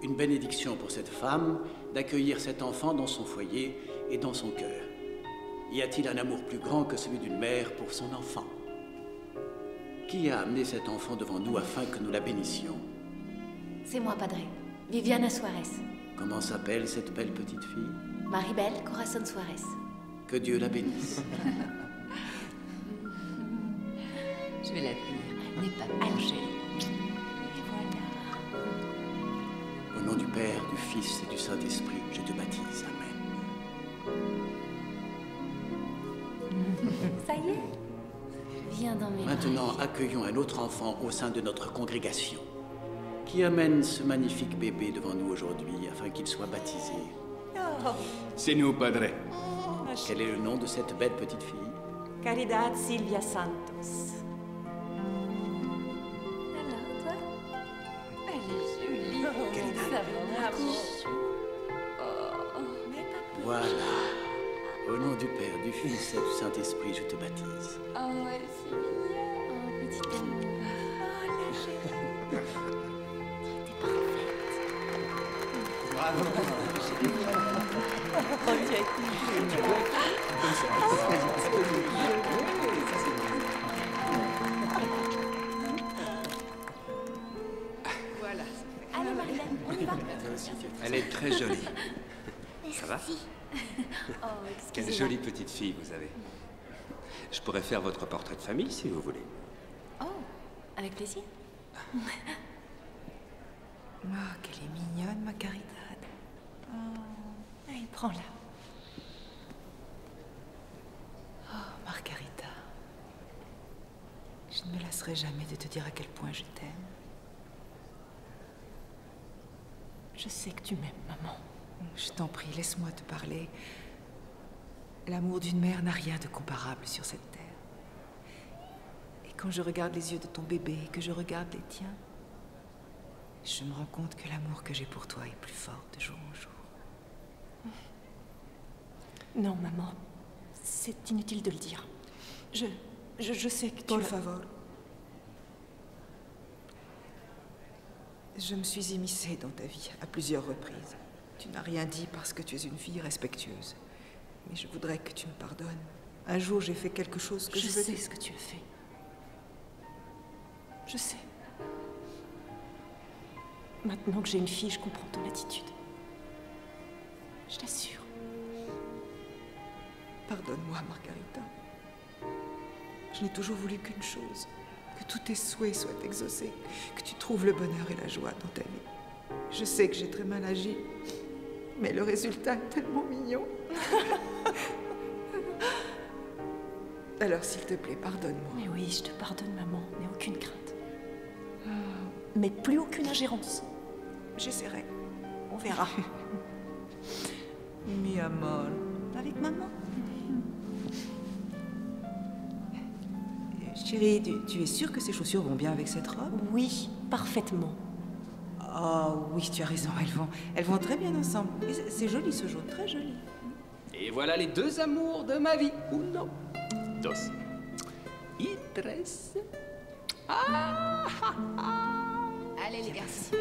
une bénédiction pour cette femme d'accueillir cet enfant dans son foyer et dans son cœur. Y a-t-il un amour plus grand que celui d'une mère pour son enfant? Qui a amené cet enfant devant nous afin que nous la bénissions? C'est moi, Padre. Viviana Suarez. Comment s'appelle cette belle petite fille? Maribel Corazon Suarez. Que Dieu la bénisse. Je vais la tenir. N'aie pas peur, du Père, du Fils et du Saint-Esprit, je te baptise. Amen. Ça y est Viens dans mes bras. Maintenant, accueillons un autre enfant au sein de notre congrégation. Qui amène ce magnifique bébé devant nous aujourd'hui afin qu'il soit baptisé C'est nous, Padre. Quel est le nom de cette belle petite fille? Caridad Silvia Santos. Voilà. Au nom du Père, du Fils et du Saint-Esprit, je te baptise. Oh, elle est si mignonne. Oh, petite amie. Bravo. Oh, tu as été Voilà. Allez, Maribel, on y va. Elle est très jolie. Ça va Oh, Quelle jolie petite fille vous avez. Je pourrais faire votre portrait de famille si vous voulez. Oh, avec plaisir. Oh, qu'elle est mignonne, ma Caridad. Oh. Allez, prends-la. Oh, Margarita. Je ne me lasserai jamais de te dire à quel point je t'aime. Je sais que tu m'aimes, maman. Je t'en prie, laisse-moi te parler. L'amour d'une mère n'a rien de comparable sur cette terre. Et quand je regarde les yeux de ton bébé et que je regarde les tiens, je me rends compte que l'amour que j'ai pour toi est plus fort de jour en jour. Non, maman. C'est inutile de le dire. Je. Je, je sais que tu. Por favor. Je me suis immiscée dans ta vie à plusieurs reprises. Tu n'as rien dit parce que tu es une fille respectueuse. Mais je voudrais que tu me pardonnes. Un jour, j'ai fait quelque chose que je, Je sais ce que tu as fait. Je sais. Maintenant que j'ai une fille, je comprends ton attitude. Je t'assure. Pardonne-moi, Margarita. Je n'ai toujours voulu qu'une chose, que tous tes souhaits soient exaucés, que tu trouves le bonheur et la joie dans ta vie. Je sais que j'ai très mal agi, mais le résultat est tellement mignon. Alors, s'il te plaît, pardonne-moi. Mais oui, je te pardonne, maman, mais aucune crainte. Mais plus aucune ingérence. J'essaierai. On verra. Mi amor. Avec maman Chérie, tu, tu es sûre que ces chaussures vont bien avec cette robe? Oui, parfaitement. Oh oui, tu as raison, elles vont, elles vont très bien ensemble. C'est- joli ce jaune, très joli. Et voilà les deux amours de ma vie. Uno, dos, y tres. Ah, ah, ah. Allez les garçons.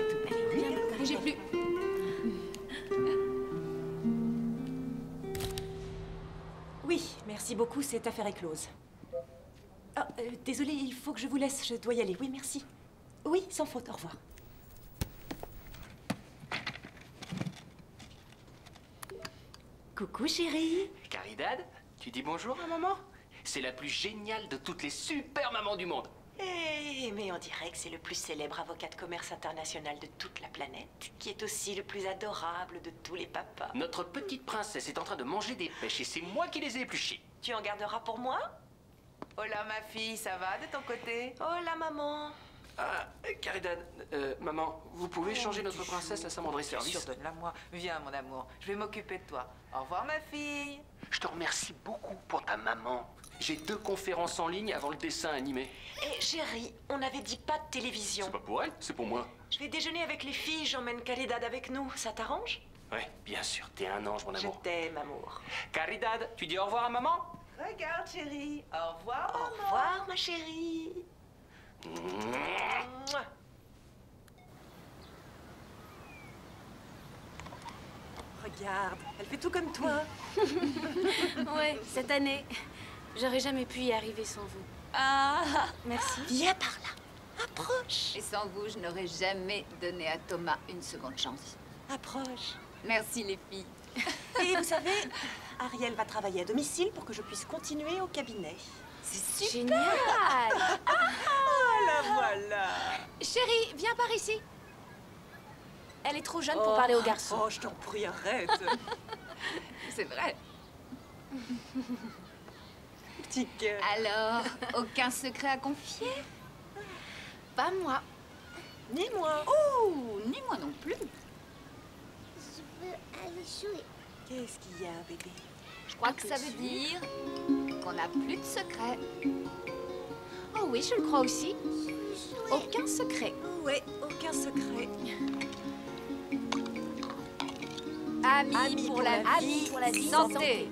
Bougez plus. Oui, merci beaucoup, cette affaire est close. Ah, euh, désolé, il faut que je vous laisse, je dois y aller. Oui, merci. Oui, sans faute, au revoir. Coucou, chérie. Caridad, tu dis bonjour à maman? C'est la plus géniale de toutes les super mamans du monde. Eh, mais on dirait que c'est le plus célèbre avocat de commerce international de toute la planète, qui est aussi le plus adorable de tous les papas. Notre petite princesse est en train de manger des pêches et c'est moi qui les ai épluchées. Tu en garderas pour moi? Hola, ma fille, ça va de ton côté? Hola, maman. Ah, euh, Caridad, euh, maman, vous pouvez changer notre princesse, la Samandré Bien Service sûr, donne-la moi. Viens, mon amour, je vais m'occuper de toi. Au revoir, ma fille. Je te remercie beaucoup pour ta maman. J'ai deux conférences en ligne avant le dessin animé. Eh, chérie, on n'avait dit pas de télévision. C'est pas pour elle, c'est pour moi. Je vais déjeuner avec les filles, j'emmène Caridad avec nous. Ça t'arrange? Ouais, bien sûr, t'es un ange, mon Je amour. t'aime, amour. Caridad, tu dis au revoir à maman? Regarde, chérie. Au revoir, Au revoir, ma chérie. Regarde, elle fait tout comme toi. ouais, cette année, j'aurais jamais pu y arriver sans vous. Ah Merci. Viens par là. Approche. Et sans vous, je n'aurais jamais donné à Thomas une seconde chance. Approche. Merci les filles. Et vous savez, Ariel va travailler à domicile pour que je puisse continuer au cabinet. C'est Génial Ah, la voilà. Chérie, viens par ici. Elle est trop jeune pour parler aux garçons. Oh, je t'en prie, arrête. C'est vrai. Petit cœur. Alors, aucun secret à confier? Pas moi. Ni moi. Oh, ni moi non plus. Je veux aller jouer. Qu'est-ce qu'il y a, bébé? Je crois que ça veut dire qu'on n'a plus de secret. Oh oui, je le crois aussi. Aucun secret. Ouais, aucun secret. Amis, Amis pour, pour la, vie, vie, pour la vie, santé. santé.